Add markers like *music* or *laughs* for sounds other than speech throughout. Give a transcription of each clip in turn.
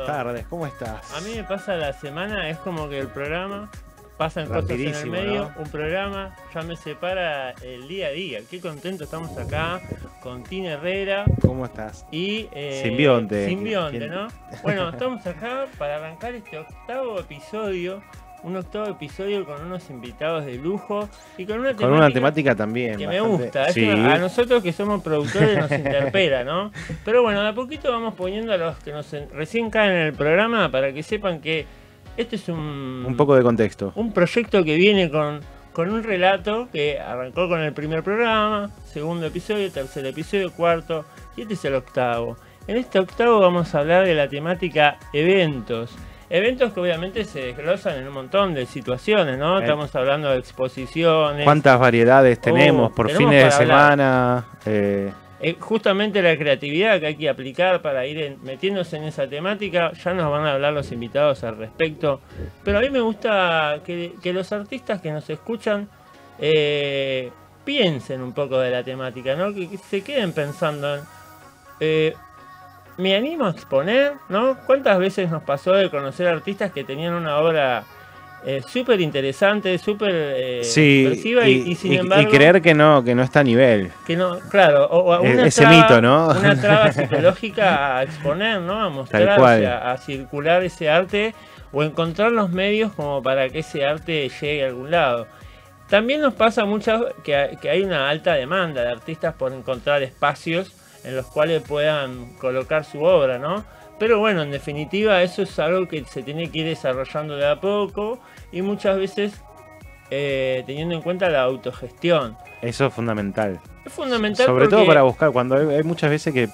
buenas tardes, ¿cómo estás? A mí me pasa la semana, es como que el programa pasan cosas en el medio, ¿no? un programa ya me separa el día a día. Qué contento estamos acá con Tina Herrera ¿Cómo estás? y eh, Simbionte. Simbionte. ¿no? Bueno, estamos acá para arrancar este octavo episodio, un octavo episodio con unos invitados de lujo y con una Con una temática también. que me gusta. Sí, a nosotros que somos productores nos interpela, ¿no? Pero bueno, de a poquito vamos poniendo a los que nos recién caen en el programa para que sepan que este es un, un poco de contexto. un proyecto que viene con, con un relato que arrancó con el primer programa, segundo episodio, tercer episodio, cuarto y este es el octavo. En este octavo vamos a hablar de la temática eventos. Eventos que obviamente se desglosan en un montón de situaciones, ¿no? Eh. Estamos hablando de exposiciones, ¿Cuántas variedades tenemos Oh, por tenemos fines de semana? Eh, Eh, justamente la creatividad que hay que aplicar para ir en- metiéndose en esa temática, ya nos van a hablar los invitados al respecto. Pero a mí me gusta que, que los artistas que nos escuchan eh, piensen un poco de la temática, ¿no? que, que se queden pensando en, ¿me animo a exponer? ¿no? ¿Cuántas veces nos pasó de conocer artistas que tenían una obra eh, súper interesante, súper eh, sí, expresiva y, y sin y- y embargo... creer que no, que no está a nivel. Que no, claro, o, o una ese traba- mito, ¿no? Una traba *laughs* psicológica a exponer, ¿no? A mostrarse, cual. a, a circular ese arte o encontrar los medios como para que ese arte llegue a algún lado. También nos pasa muchas que, que hay una alta demanda de artistas por encontrar espacios en los cuales puedan colocar su obra, ¿no? Pero bueno, en definitiva eso es algo que se tiene que ir desarrollando de a poco y muchas veces eh, teniendo en cuenta la autogestión. Eso es fundamental. Es fundamental Sobre todo para buscar, cuando hay, hay muchas veces que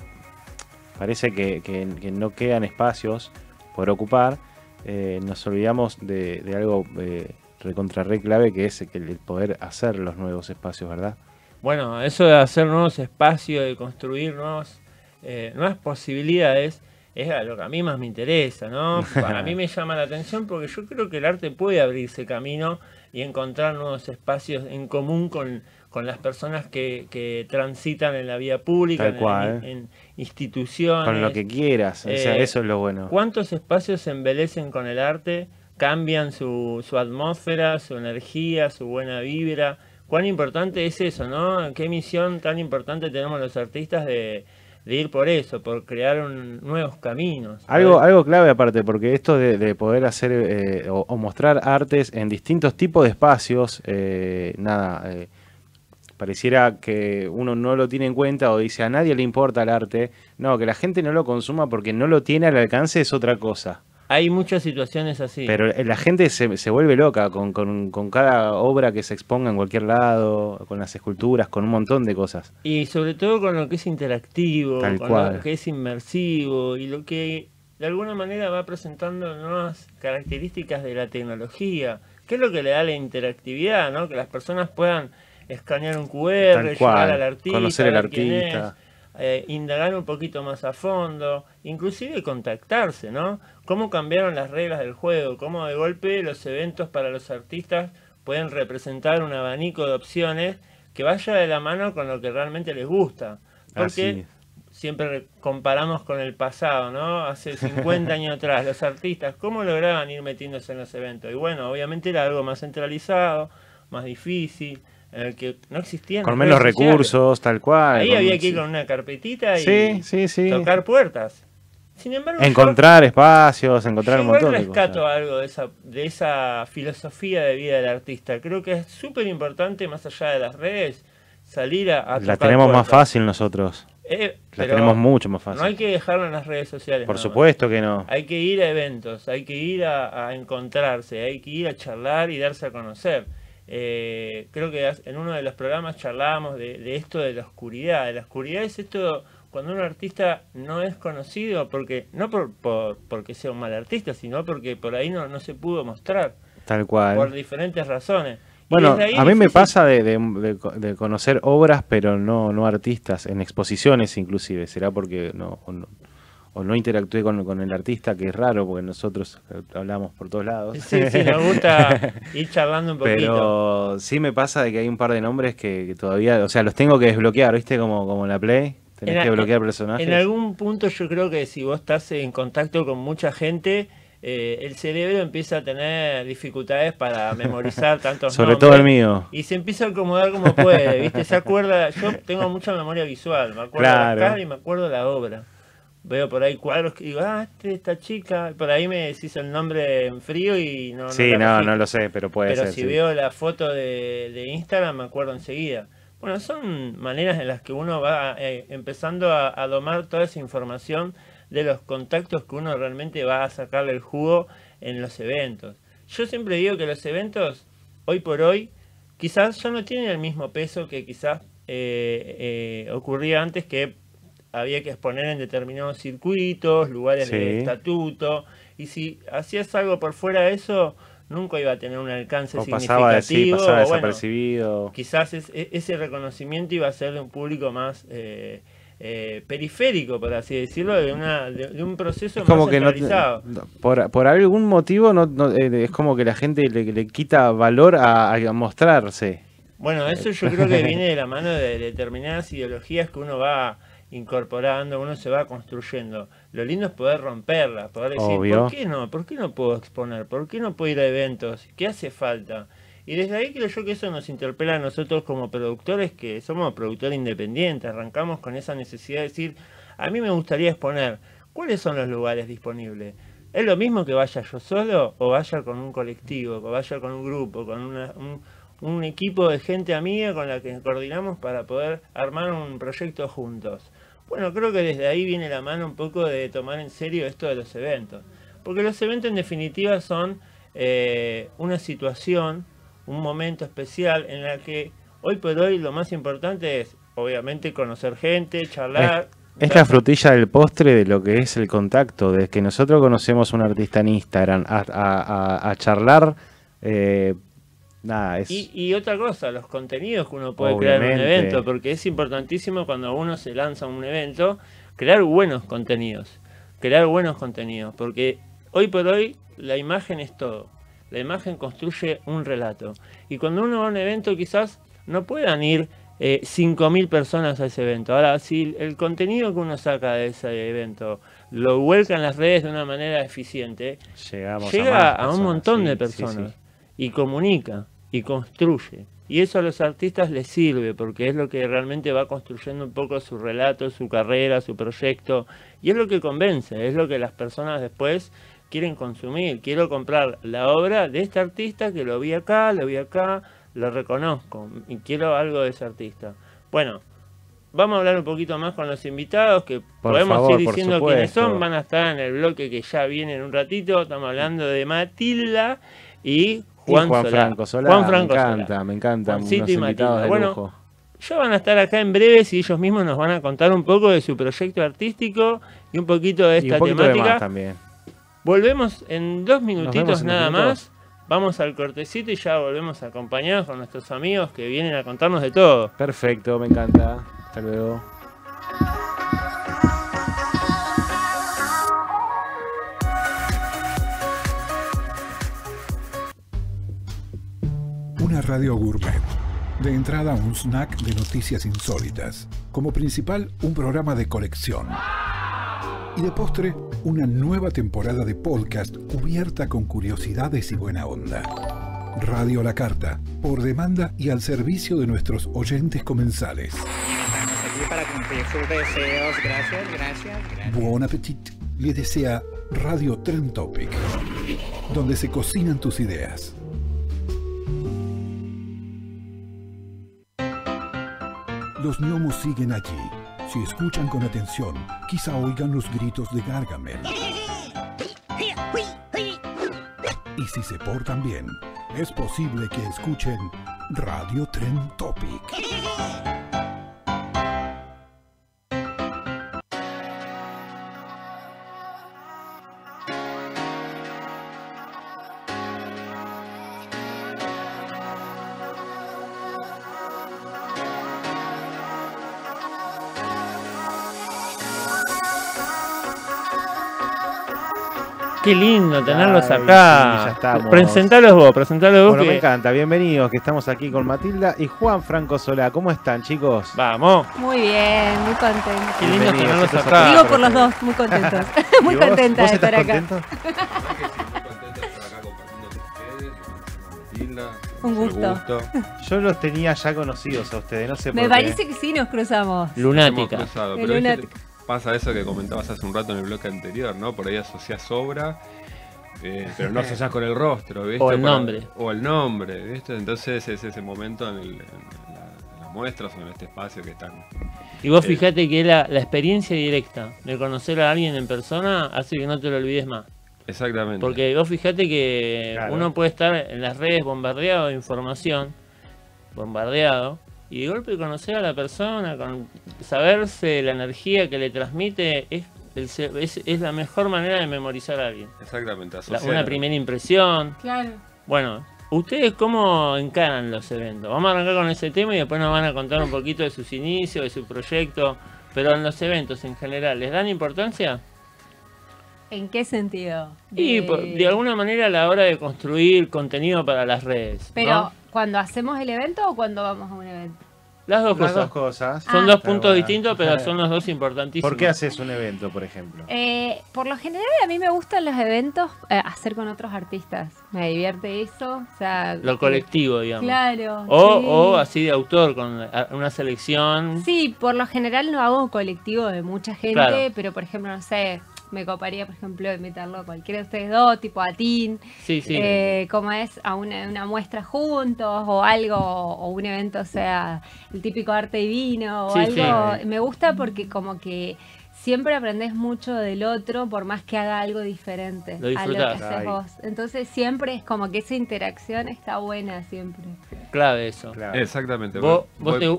parece que, que- que no quedan espacios por ocupar, eh, nos olvidamos de, de algo eh, recontra re clave que es el poder hacer los nuevos espacios, ¿verdad? Bueno, eso de hacer nuevos espacios, de construir nuevos, eh, nuevas posibilidades, es a lo que a mí más me interesa, ¿no? *laughs* Para mí me llama la atención porque yo creo que el arte puede abrirse camino y encontrar nuevos espacios en común con, con las personas que, que transitan en la vía pública, Tal en, cual. en instituciones. Con lo que quieras, o sea, Eh, eso es lo bueno. ¿Cuántos espacios se embelecen con el arte? Cambian su, su atmósfera, su energía, su buena vibra. ¿Cuán importante es eso, no? ¿Qué misión tan importante tenemos los artistas de, de ir por eso, por crear un- nuevos caminos? Algo, algo clave aparte, porque esto de, de poder hacer eh, o, o mostrar artes en distintos tipos de espacios, eh, nada, eh, pareciera que uno no lo tiene en cuenta o dice a nadie le importa el arte. No, que la gente no lo consuma porque no lo tiene al alcance es otra cosa. Hay muchas situaciones así. Pero la gente se, se vuelve loca con, con- con cada obra que se exponga en cualquier lado, con las esculturas, con un montón de cosas. Y sobre todo con lo que es interactivo, Tal con cual. lo que es inmersivo y lo que de alguna manera va presentando nuevas características de la tecnología. ¿Qué es lo que le da la interactividad? ¿no? Que las personas puedan escanear un QR, llegar cual, al artista, conocer al artista. Eh, indagar un poquito más a fondo, inclusive contactarse, ¿no? Cómo cambiaron las reglas del juego, cómo de golpe los eventos para los artistas pueden representar un abanico de opciones que vaya de la mano con lo que realmente les gusta. Porque siempre re- comparamos con el pasado, ¿no? Hace 50 años atrás, los artistas, ¿cómo lograban ir metiéndose en los eventos? Y bueno, obviamente era algo más centralizado, más difícil, en el que no existían Con las menos sociales. recursos, tal cual. Ahí había que ir con una carpetita y Sí, sí, sí. tocar puertas. Sin embargo, yo- Encontrar espacios, encontrar yo un montón de rescato cosas. algo de esa, de esa filosofía de vida del artista. Creo que es súper importante, más allá de las redes, salir a, a La tocar tenemos más puertas. fácil nosotros. Eh, La pero tenemos mucho más No hay fácil. que dejarlo en las redes sociales. Por más. supuesto que no. Hay que ir a eventos, hay que ir a, a encontrarse, hay que ir a charlar y darse a conocer. Eh, creo que en uno de los programas charlábamos de, de esto de la oscuridad. De la oscuridad es esto cuando un artista no es conocido, porque no por, por- porque sea un mal artista, sino porque por ahí no, no se pudo mostrar, Tal por cual. diferentes razones. Bueno, a mí me pasa de, de- de co- de conocer obras, pero no, no artistas, en exposiciones inclusive. Será porque no, o no interactué con, con el artista, que es raro, porque nosotros eh, hablamos por todos lados. Sí, sí, nos gusta *laughs* ir charlando un poquito. Pero sí me pasa de que hay un par de nombres que, que todavía, o sea, los tengo que desbloquear, ¿viste? Como, como en la Play. Tenés En que bloquear personajes. En algún punto yo creo que si vos estás en contacto con mucha gente, eh, el cerebro empieza a tener dificultades para memorizar tantos *laughs* Sobre nombres. todo el mío. Y se empieza a acomodar como puede, ¿viste? Se acuerda, yo tengo mucha memoria visual, me acuerdo Claro. la cara y me acuerdo la obra. Veo por ahí cuadros que digo, ah, este, esta chica, por ahí me decís el nombre en frío y no... sí, la no, no lo sé, pero puede Pero ser. si sí. veo la foto de, de Instagram me acuerdo enseguida. Bueno, son maneras en las que uno va eh, empezando a, a domar toda esa información de los contactos que uno realmente va a sacarle el jugo en los eventos. Yo siempre digo que los eventos, hoy por hoy, quizás ya no tienen el mismo peso que quizás eh, eh, ocurría antes que había que exponer en determinados circuitos, lugares de estatuto, y si hacías algo por fuera de eso, nunca iba a tener un alcance O significativo. pasaba, sí, pasaba o bueno, desapercibido. quizás es- e- ese reconocimiento iba a ser de un público más eh, eh, periférico, por así decirlo, de, una, de, de un proceso Es como más que no, por, por algún motivo no, no, eh, es como que la gente le, le quita valor a, a mostrarse. Bueno, eso yo creo que viene de la mano de determinadas ideologías que uno va incorporando, uno se va construyendo. Lo lindo es poder romperlas, poder decir, Obvio. ¿por qué no? ¿Por qué no puedo exponer? ¿Por qué no puedo ir a eventos? ¿Qué hace falta? Y desde ahí creo yo que eso nos interpela a nosotros como productores, que somos productores independientes, arrancamos con esa necesidad de decir, a mí me gustaría exponer, ¿cuáles son los lugares disponibles? ¿Es lo mismo que vaya yo solo o vaya con un colectivo, o vaya con un grupo, con una- un, un equipo de gente amiga con la que coordinamos para poder armar un proyecto juntos? Bueno, creo que desde ahí viene la mano un poco de tomar en serio esto de los eventos. Porque los eventos en definitiva son eh, una situación, un momento especial en la que hoy por hoy lo más importante es obviamente conocer gente, charlar. Es la frutilla del postre de lo que es el contacto. Desde que nosotros conocemos a un artista en Instagram a, a- charlar, eh, nada, es... Y, y otra cosa, los contenidos que uno puede crear en un evento, porque es importantísimo cuando uno se lanza a un evento, crear buenos contenidos, crear buenos contenidos, porque hoy por hoy la imagen es todo, la imagen construye un relato, y cuando uno va a un evento quizás no puedan ir eh, 5.000 personas a ese evento, ahora si el contenido que uno saca de ese evento lo vuelca en las redes de una manera eficiente, Llegamos llega a, un montón sí, de sí, personas sí. y comunica y construye. Y eso a los artistas les sirve porque es lo que realmente va construyendo un poco su relato, su carrera, su proyecto. Y es lo que convence, es lo que las personas después quieren consumir. Quiero comprar la obra de este artista que lo vi acá, lo vi acá, lo reconozco y quiero algo de ese artista. Bueno, vamos a hablar un poquito más con los invitados que Por podemos favor, ir diciendo quiénes son. Van a estar en el bloque que ya viene en un ratito. Estamos hablando de Matilda Y Juan, Juan, Solá. Franco Solá, Juan Franco me Solá. encanta, me encanta, unos invitados de Bueno, lujo. Ya van a estar acá en breves y ellos mismos nos van a contar un poco de su proyecto artístico y un poquito de Y esta un poquito de temática. más también. Volvemos en dos minutitos en nada minutos. más. Vamos al cortecito y ya volvemos acompañados con nuestros amigos que vienen a contarnos de todo. Perfecto, me encanta. Hasta luego. Una radio gourmet. De entrada un snack de noticias insólitas. Como principal un programa de colección. Y de postre una nueva temporada de podcast cubierta con curiosidades y buena onda. Radio La Carta, por demanda y al servicio de nuestros oyentes comensales. Estamos aquí para cumplir sus deseos. Gracias, gracias. Buen appetit. Le desea Radio Trend Topic, donde se cocinan tus ideas. Los gnomos siguen allí. Si escuchan con atención, quizá oigan los gritos de Gargamel. Y si se portan bien, es posible que escuchen Radio Trend Topic. Qué lindo tenerlos Ay, acá. sí, ya estamos. Presentalos vos, presentalos vos. Bueno, que- me encanta. Bienvenidos, que estamos aquí con Matilda y Juan Franco Solá. ¿Cómo están, chicos? Vamos. Muy bien, muy contenta. Qué lindo tenerlos acá. Digo por los dos, muy contentos. *laughs* *laughs* muy ¿Y vos? contenta ¿Vos de estar acá. contento? *laughs* muy contento de estar acá compartiendo con ustedes, con Matilda. Un es gusto. Yo los tenía ya conocidos a ustedes, no sé por Me qué. parece que sí nos cruzamos. Hemos Lunática. cruzado, pero lunático. Pasa eso que comentabas hace un rato en el bloque anterior, ¿no? Por ahí asociás obra, eh, pero no asociás con el rostro, ¿viste? O el Para- nombre. O el nombre, ¿viste? Entonces es ese momento en, el- en la- en las muestras o en este espacio que están. Y vos Eh. fijate que la, la experiencia directa de conocer a alguien en persona hace que no te lo olvides más. Exactamente. Porque vos fijate que Claro. uno puede estar en las redes bombardeado de información, bombardeado, y de golpe conocer a la persona, con saberse la energía que le transmite, es, el se- es, es la mejor manera de memorizar a alguien. Exactamente. La- una primera impresión. Claro. Bueno, ¿ustedes cómo encaran los eventos? Vamos a arrancar con ese tema y después nos van a contar un poquito de sus inicios, de su proyecto. Pero en los eventos en general, ¿les dan importancia? ¿En qué sentido? Y De- por- de alguna manera a la hora de construir contenido para las redes. Pero, ¿no? ¿Cuando hacemos el evento o cuando vamos a un evento? Las dos Las cosas. dos cosas. Son Ah. dos Está puntos buena. distintos, pero son los dos importantísimos. ¿Por qué haces un evento, por ejemplo? Eh, por lo general a mí me gustan los eventos eh, hacer con otros artistas. Me divierte eso. O sea, Lo que- colectivo, digamos. Claro. O, sí. o así de autor, con una selección. Sí, por lo general no hago colectivo de mucha gente, Claro. pero por ejemplo, no sé, me coparía, por ejemplo, invitarlo a cualquiera de ustedes dos, tipo a Tin, Sí, sí. eh, como es, a una, una muestra juntos o algo, o un evento, o sea, el típico arte divino o Sí, algo. sí. Me gusta porque como que siempre aprendes mucho del otro por más que haga algo diferente Lo a lo que haces Ay. vos. Entonces siempre es como que esa interacción está buena siempre. Clave eso. Exactamente. ¿Vos, vos te,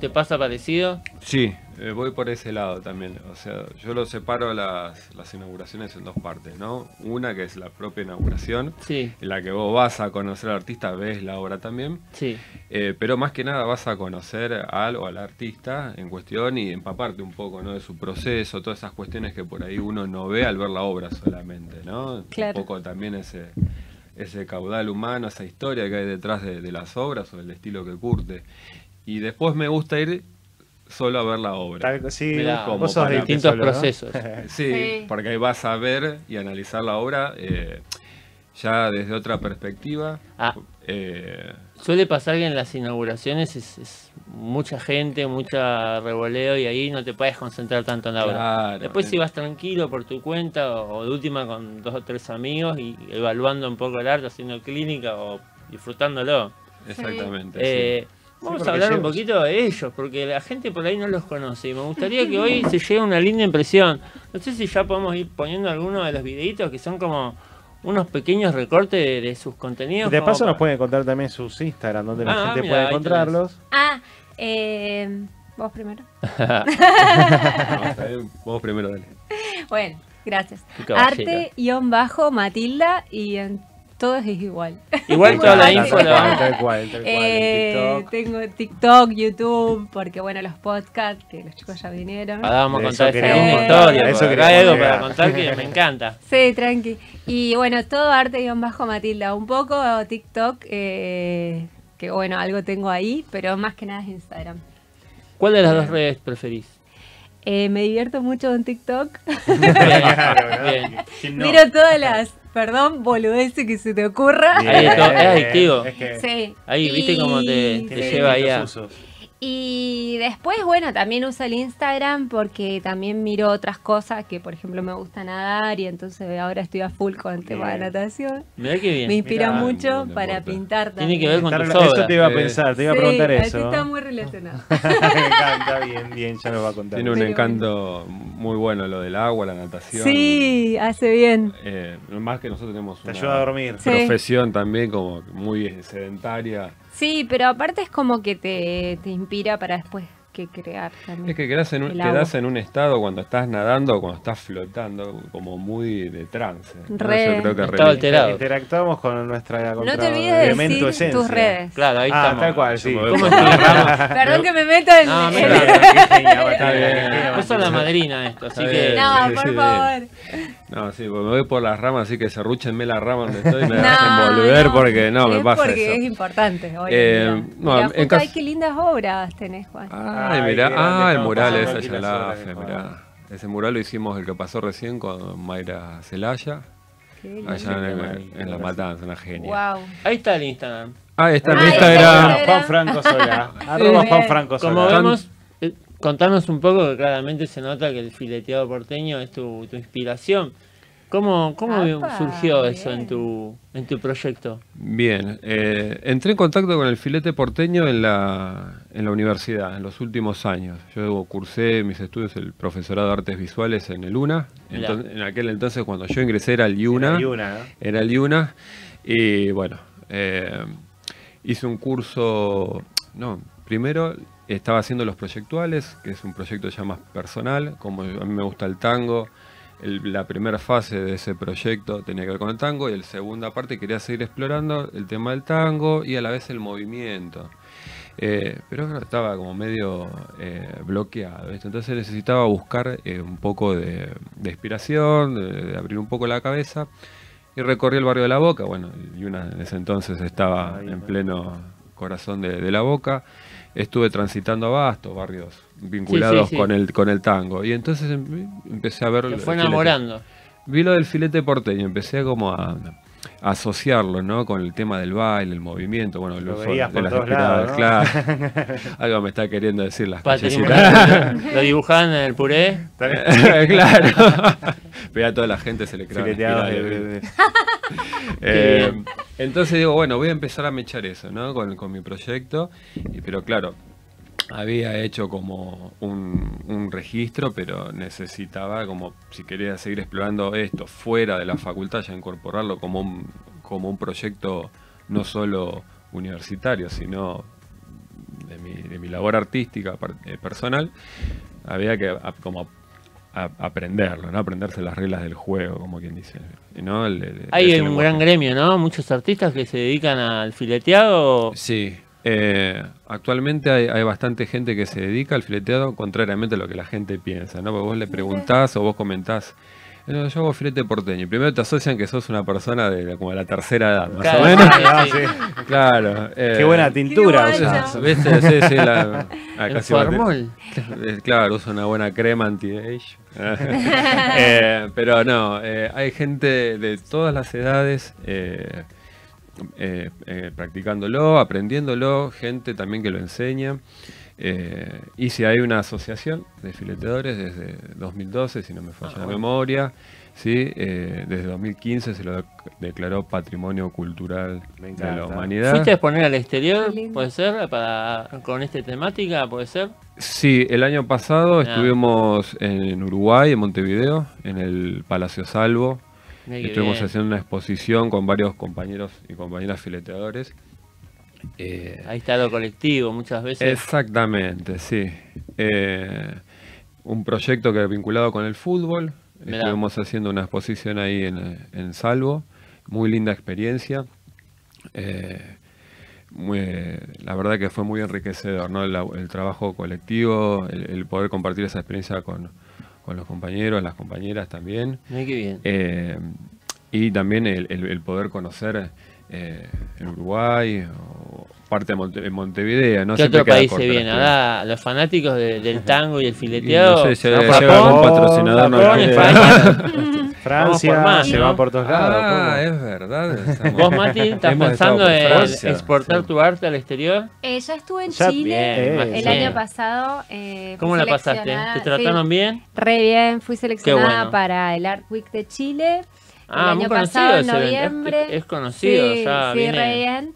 te pasa parecido? Sí, eh, voy por ese lado también. O sea, yo lo separo las, las inauguraciones en dos partes, ¿no? Una que es la propia inauguración, Sí, en la que vos vas a conocer al artista, ves la obra también, sí. eh, pero más que nada vas a conocer al o al artista en cuestión y empaparte un poco, ¿no? De su proceso, todas esas cuestiones que por ahí uno no ve al ver la obra solamente, ¿no? Claro. Un poco también ese, ese caudal humano, esa historia que hay detrás de, de las obras o el estilo que curte. Y después me gusta ir solo a ver la obra. Tal- sí, Mirá, como vos sos para de distintos solo, ¿no? procesos. *laughs* Sí, Sí. porque ahí vas a ver y analizar la obra eh, ya desde otra perspectiva. Ah. Eh, Suele pasar que en las inauguraciones es, es mucha gente, mucha revoleo y ahí no te puedes concentrar tanto en la obra. Claro, Después eh. si vas tranquilo por tu cuenta o, o de última con dos o tres amigos y evaluando un poco el arte, haciendo clínica o disfrutándolo. exactamente. Eh, sí. Vamos a hablar un poquito de ellos, porque la gente por ahí no los conoce y me gustaría que hoy se lleve una linda impresión. No sé si ya podemos ir poniendo algunos de los videitos que son como unos pequeños recortes de, de sus contenidos. De paso nos pueden contar también sus Instagram, donde la Ah, gente mira, puede encontrarlos. Ah, eh, vos primero. *laughs* No. Vos primero, dale. *laughs* Bueno, gracias. Arte-Matilda y en todos es igual. Igual toda la info la vamos Tal cual, tal cual. Eh, TikTok. tengo TikTok, YouTube, porque bueno, los podcasts, que los chicos ya vinieron. Ahora vamos a contar eso esa contar, historia. eso algo para contar que me encanta. *laughs* Sí, tranqui. Y bueno, todo arte-matilda. Un poco TikTok, eh, que bueno, algo tengo ahí, pero más que nada es Instagram. ¿Cuál de las dos redes preferís? Eh, me divierto mucho en TikTok. *laughs* Bien, *laughs* bien. Miro todas las, perdón, boludeces que se te ocurra. Ahí es es adictivo. es que Sí. Ahí, ¿viste cómo te- Y- te lleva ahí a- usos. Y después, bueno, también uso el Instagram porque también miro otras cosas que, por ejemplo, me gusta nadar y entonces ahora estoy a full con el tema de natación. Mirá qué bien. Me inspira Mirá, mucho no para importa. pintar Tiene también. que ver con tus rela- Eso obras. te iba a Eh, pensar, te iba a preguntar eso. está muy relacionado. *laughs* Me encanta, bien, bien, ya nos va a contar. Tiene un Pero encanto muy bueno lo del agua, la natación. Sí, hace bien. Eh, más que nosotros tenemos Te una ayuda a dormir. Sí. profesión también como muy sedentaria. Sí, pero aparte es como que te, te inspira para después que crear también. Es que quedás en, un, quedás en un estado cuando estás nadando o cuando estás flotando como muy de trance. ¿no? Re. Yo creo que alterado. Interactuamos con nuestra No te olvides de decir esencia. tus redes. Claro, ahí Ah, estamos. tal cual, sí. Perdón que me meto en... No, mira. Genia, Vos sos la madrina de esto, así que. No, por favor. No, sí, porque me voy por las ramas, así que serrúchenme la rama donde estoy y me No, dejen volver no, porque no, me pasa porque eso. es importante. hoy Eh, en día. no, Mirá, en justo, caso- ay, qué lindas obras tenés, Juan. Ay, Mirá, grande, ah, el mural pasando ese aquí allá en las la horas AFE, de mirá. Ese mural lo hicimos el que pasó recién con Mayra Celaya, allá en, La Matanza, una genia. Wow. Ahí está el Instagram. Ah, está en Ah, Instagram. ese Juan Franco Sola. Arroba. Juan Franco Como Sola. vemos, eh, contanos un poco, que claramente se nota que el fileteado porteño es tu, tu inspiración. ¿Cómo, cómo surgió eso bien. en tu, en tu proyecto? Bien, eh, entré en contacto con el filete porteño en la, en la universidad en los últimos años. Yo cursé mis estudios el profesorado de artes visuales en el UNA. Mirá. Enton- en aquel entonces cuando yo ingresé era el una, ¿no? Era el IUNA. Y bueno, eh, hice un curso, no, primero estaba haciendo los proyectuales, que es un proyecto ya más personal, como a mí me gusta el tango. El- la primera fase de ese proyecto tenía que ver con el tango y la segunda parte quería seguir explorando el tema del tango y a la vez el movimiento. Eh, pero estaba como medio eh, bloqueado, ¿viste? entonces necesitaba buscar eh, un poco de, de inspiración, de, de abrir un poco la cabeza y recorrí el barrio de La Boca, bueno, y una en ese entonces estaba en ¿no? pleno corazón de, de La Boca, estuve transitando Abasto, barrios vinculados sí. con el con el tango y entonces em- empecé a ver el fue filete. enamorando. Vi lo del filete porteño, empecé como a, a asociarlo, ¿no? Con el tema del baile, el movimiento, bueno, Lo de por las todos lados, inspiradoras, claro. *laughs* Algo me está queriendo decir las callecitas. Lo dibujaban en el puré. *laughs* claro. Veía a toda la gente se le creaba *laughs* Eh, entonces digo, bueno, voy a empezar a mechar eso, ¿no? Con, con mi proyecto. Y- pero claro, había hecho como un, un registro, pero necesitaba como, si quería seguir explorando esto fuera de la facultad, ya incorporarlo como un, como un proyecto no solo universitario, sino de mi, de mi labor artística eh, personal, había que a- como a- aprenderlo, ¿no? Aprenderse las reglas del juego, como quien dice. ¿no? El- el- Hay un lenguaje. gran gremio, ¿no? Muchos artistas que se dedican al fileteado. Sí. Eh, actualmente hay, hay bastante gente que se dedica al fileteado, contrariamente a lo que la gente piensa, ¿no? Porque vos le preguntás o vos comentás, "Eh, no, yo hago filete porteño. Y primero te asocian que sos una persona de como de la tercera edad, más Claro, o menos. *laughs* sí, Ah, sí. Claro. eh, Qué buena tintura Qué. *laughs* Eh, Claro, usa una buena crema anti-age. *laughs* Eh, pero no, eh, hay gente de todas las edades eh, eh, eh, practicándolo, aprendiéndolo, gente también que lo enseña. Eh, y si hay una asociación de fileteadores desde 2012, si no me falla Ah, la bueno. memoria, ¿sí? Eh, desde 2015 se lo dec- declaró Patrimonio Cultural de la Humanidad. ¿Fuiste a exponer al exterior? ¿Puede ser? Para, con esta temática, ¿puede ser? Sí, el año pasado Ah. estuvimos en Uruguay, en Montevideo, en el Palacio Salvo. Estuvimos bien. haciendo una exposición con varios compañeros y compañeras fileteadores. Eh, Ahí está lo colectivo, muchas veces. exactamente, sí. Eh, un proyecto que vinculado con el fútbol. Mirá. Estuvimos haciendo una exposición ahí en, en Salvo. Muy linda experiencia. Eh, muy- la verdad que fue muy enriquecedor, ¿no? El, el trabajo colectivo, el, el poder compartir esa experiencia con, con los compañeros, las compañeras también. Qué bien. Eh, y también el, el- el poder conocer eh, en Uruguay o parte de Monte- Montevideo. ¿no? ¿Qué otro país se viene? Ahora, los fanáticos de- del *laughs* tango y el Y fileteado. no sé, si Japón, España. *laughs* Francia Vamos por más, se ¿no? va por todos lados. Ah, ¿cómo? es verdad. estamos- ¿Vos, Mati, *laughs* estás pensando en exportar sí. tu arte al exterior? Eh, ya estuve en Ya- Chile Bien, el año pasado. eh, ¿Cómo la pasaste? ¿Te trataron sí, bien? Re bien, fui seleccionada bueno. para el Art Week de Chile. Ah, el año pasado, en noviembre. es- es conocido, sí, ya sí, viene- re bien.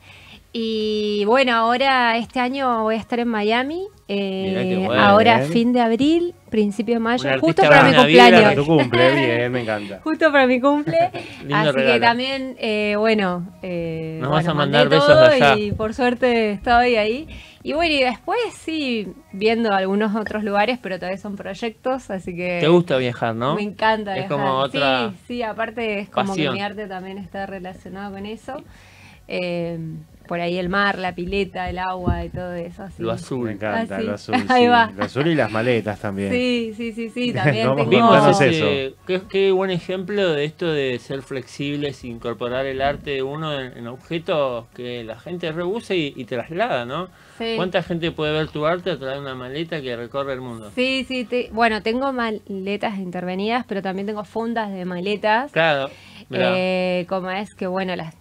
Y bueno, ahora este año voy a estar en Miami. eh, bueno. ahora Bien. fin de abril, principio de mayo, justo para mi cumpleaños. tu cumple, *laughs* bien, me encanta. Justo para mi cumple. *laughs* Lindo Así regalo. que también, eh, bueno, eh, Nos bueno, vas a mandar besos todo de allá. Y por suerte estoy ahí. Y bueno, y después sí, viendo algunos otros lugares, pero todavía son proyectos, así que... ¿Te gusta viajar, no? Me encanta Es viajar. como otra Sí, sí, aparte es como pasión. que mi arte también está relacionado con eso. Eh, por ahí el mar, la pileta, el agua y todo eso. Así. Lo Me azul. encanta Ah, sí. lo azul. *laughs* Ahí sí. va. Lo azul y las maletas también. Sí, sí, sí, sí, *laughs* también Vamos, tengo... Eso. Qué, qué buen ejemplo de esto de ser flexibles, incorporar el arte de uno en, en objetos que la gente rehúsa y, y traslada, ¿no? Sí. ¿Cuánta gente puede ver tu arte a través de una maleta que recorre el mundo? Sí, sí, te- bueno, tengo maletas intervenidas, pero también tengo fundas de maletas. Claro. Eh, como es que, bueno, las,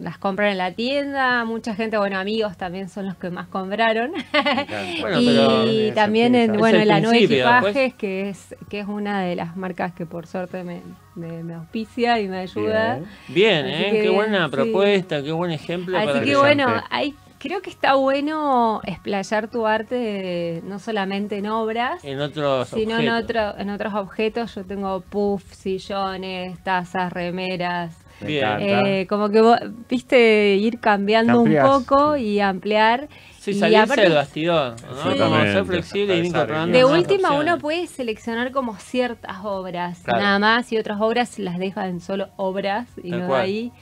las compran en la tienda, mucha gente, bueno, amigos también son los que más compraron. *laughs* Bueno, y también en, bueno, en la nueva equipajes, después- que es, que es una de las marcas que por suerte me, me, me auspicia y me ayuda. Bien. ¿eh? que Qué buena sí. propuesta, qué buen ejemplo. Así para que bueno, hay, creo que está bueno explayar tu arte no solamente en obras, en otros sino en, otro, en otros objetos. Yo tengo puff, sillones, tazas, remeras. Bien. Eh, como que vos, viste, ir cambiando un poco y ampliar. Sí, y salirse aparte- del bastidor, ¿no? Como ser flexible y ir incorporando De última uno puede seleccionar como ciertas obras, Claro. nada más, y otras obras las deja en solo obras y Tal no cual. ahí.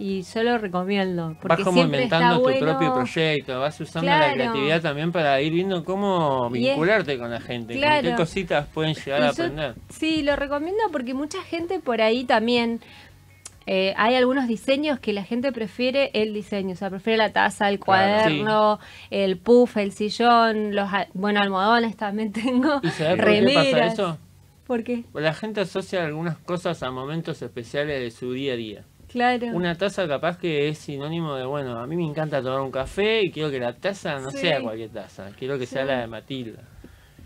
Y yo lo recomiendo. Vas Porque como siempre inventando está tu bueno. propio proyecto, vas usando la creatividad también para ir viendo cómo es- vincularte con la gente, con Claro. qué cositas pueden llegar Y a yo- aprender. Sí, lo recomiendo porque mucha gente por ahí también. Eh, hay algunos diseños que la gente prefiere el diseño, o sea, prefiere la taza, el Claro. cuaderno, el puff, el sillón, los bueno, almohadones también *laughs* tengo, ¿Y sabes por qué pasa eso? ¿Por qué? La gente asocia algunas cosas a momentos especiales de su día a día. Claro. Una taza capaz que es sinónimo de, bueno, a mí me encanta tomar un café y quiero que la taza no Sí. sea cualquier taza, quiero que sea la de Matilda.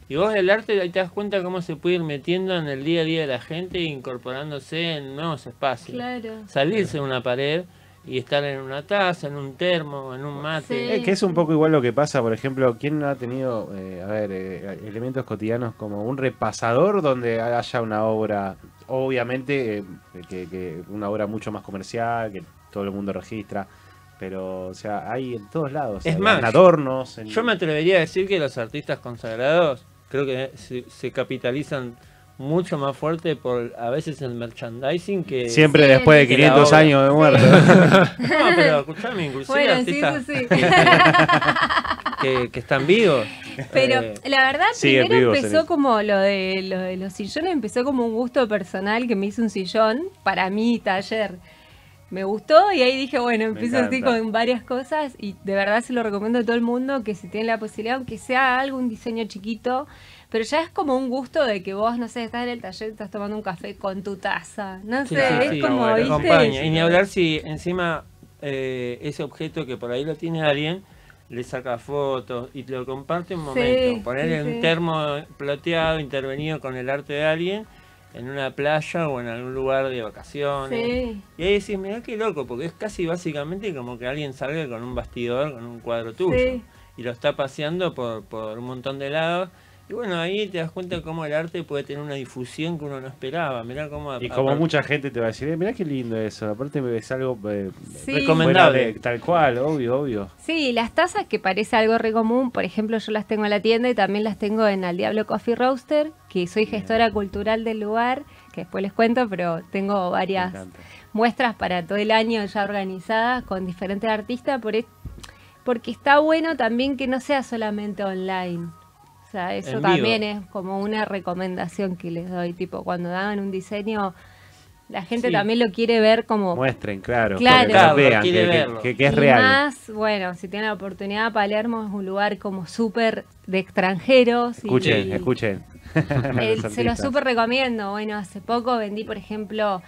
Y vos el arte ahí te das cuenta cómo se puede ir metiendo en el día a día de la gente e incorporándose en nuevos espacios. Claro. Salirse de una pared y estar en una taza, en un termo, en un mate. Sí. Es que es un poco igual lo que pasa, por ejemplo, ¿quién no ha tenido, eh, a ver, eh, elementos cotidianos como un repasador donde haya una obra, obviamente, eh, que, que una obra mucho más comercial, que todo el mundo registra, pero, o sea, hay en todos lados, Es hay más, en adornos, en- Yo me atrevería a decir que los artistas consagrados creo que se, se capitalizan mucho más fuerte por a veces el merchandising que... siempre Sí, después de que la 500 obra. años de muerte. *laughs* No, *laughs* pero escuchame, inclusive Bueno, sí, artistas sí, sí. *laughs* que, que están vivos. Pero Eh, la verdad, primero empezó como lo de, lo de los sillones, empezó como un gusto personal que me hizo un sillón para mi taller. Me gustó y ahí dije, bueno, empiezo así con varias cosas y de verdad se lo recomiendo a todo el mundo que si tiene la posibilidad, aunque sea algo, un diseño chiquito, pero ya es como un gusto de que vos, no sé, estás en el taller y estás tomando un café con tu taza. No Sí, sé, sí, es sí, como, bueno, ¿viste? acompaña. Y ni hablar si encima eh, ese objeto que por ahí lo tiene alguien le saca fotos y te lo comparte un Sí, momento. Ponerle sí, un termo plateado intervenido con el arte de alguien en una playa o en algún lugar de vacaciones. Sí. Y ahí decís, mirá qué loco, porque es casi básicamente como que alguien salga con un bastidor, con un cuadro tuyo. Sí. Y lo está paseando por, por un montón de lados. Y bueno, ahí te das cuenta cómo el arte puede tener una difusión que uno no esperaba. Mirá cómo... Y como aparte- mucha gente te va a decir, eh, mirá qué lindo eso, aparte es algo eh, Sí. Recomendable. tal cual, obvio, obvio. Sí, las tazas que parece algo re común, por ejemplo, yo las tengo en la tienda y también las tengo en Al Diablo Coffee Roaster, que soy gestora cultural del lugar, que después les cuento, pero tengo Me varias muestras para todo el año ya organizadas con diferentes artistas, por es- porque está bueno también que no sea solamente online. O sea, eso también es como una recomendación que les doy, tipo, cuando hagan un diseño, la gente Sí. también lo quiere ver como Muestren, claro, Claro. que vean, que, que- que- es y real. más, bueno, si tienen la oportunidad, Palermo es un lugar como súper de extranjeros. y- Escuchen, y- escuchen. *laughs* Los se lo súper recomiendo. Bueno, hace poco vendí, por ejemplo,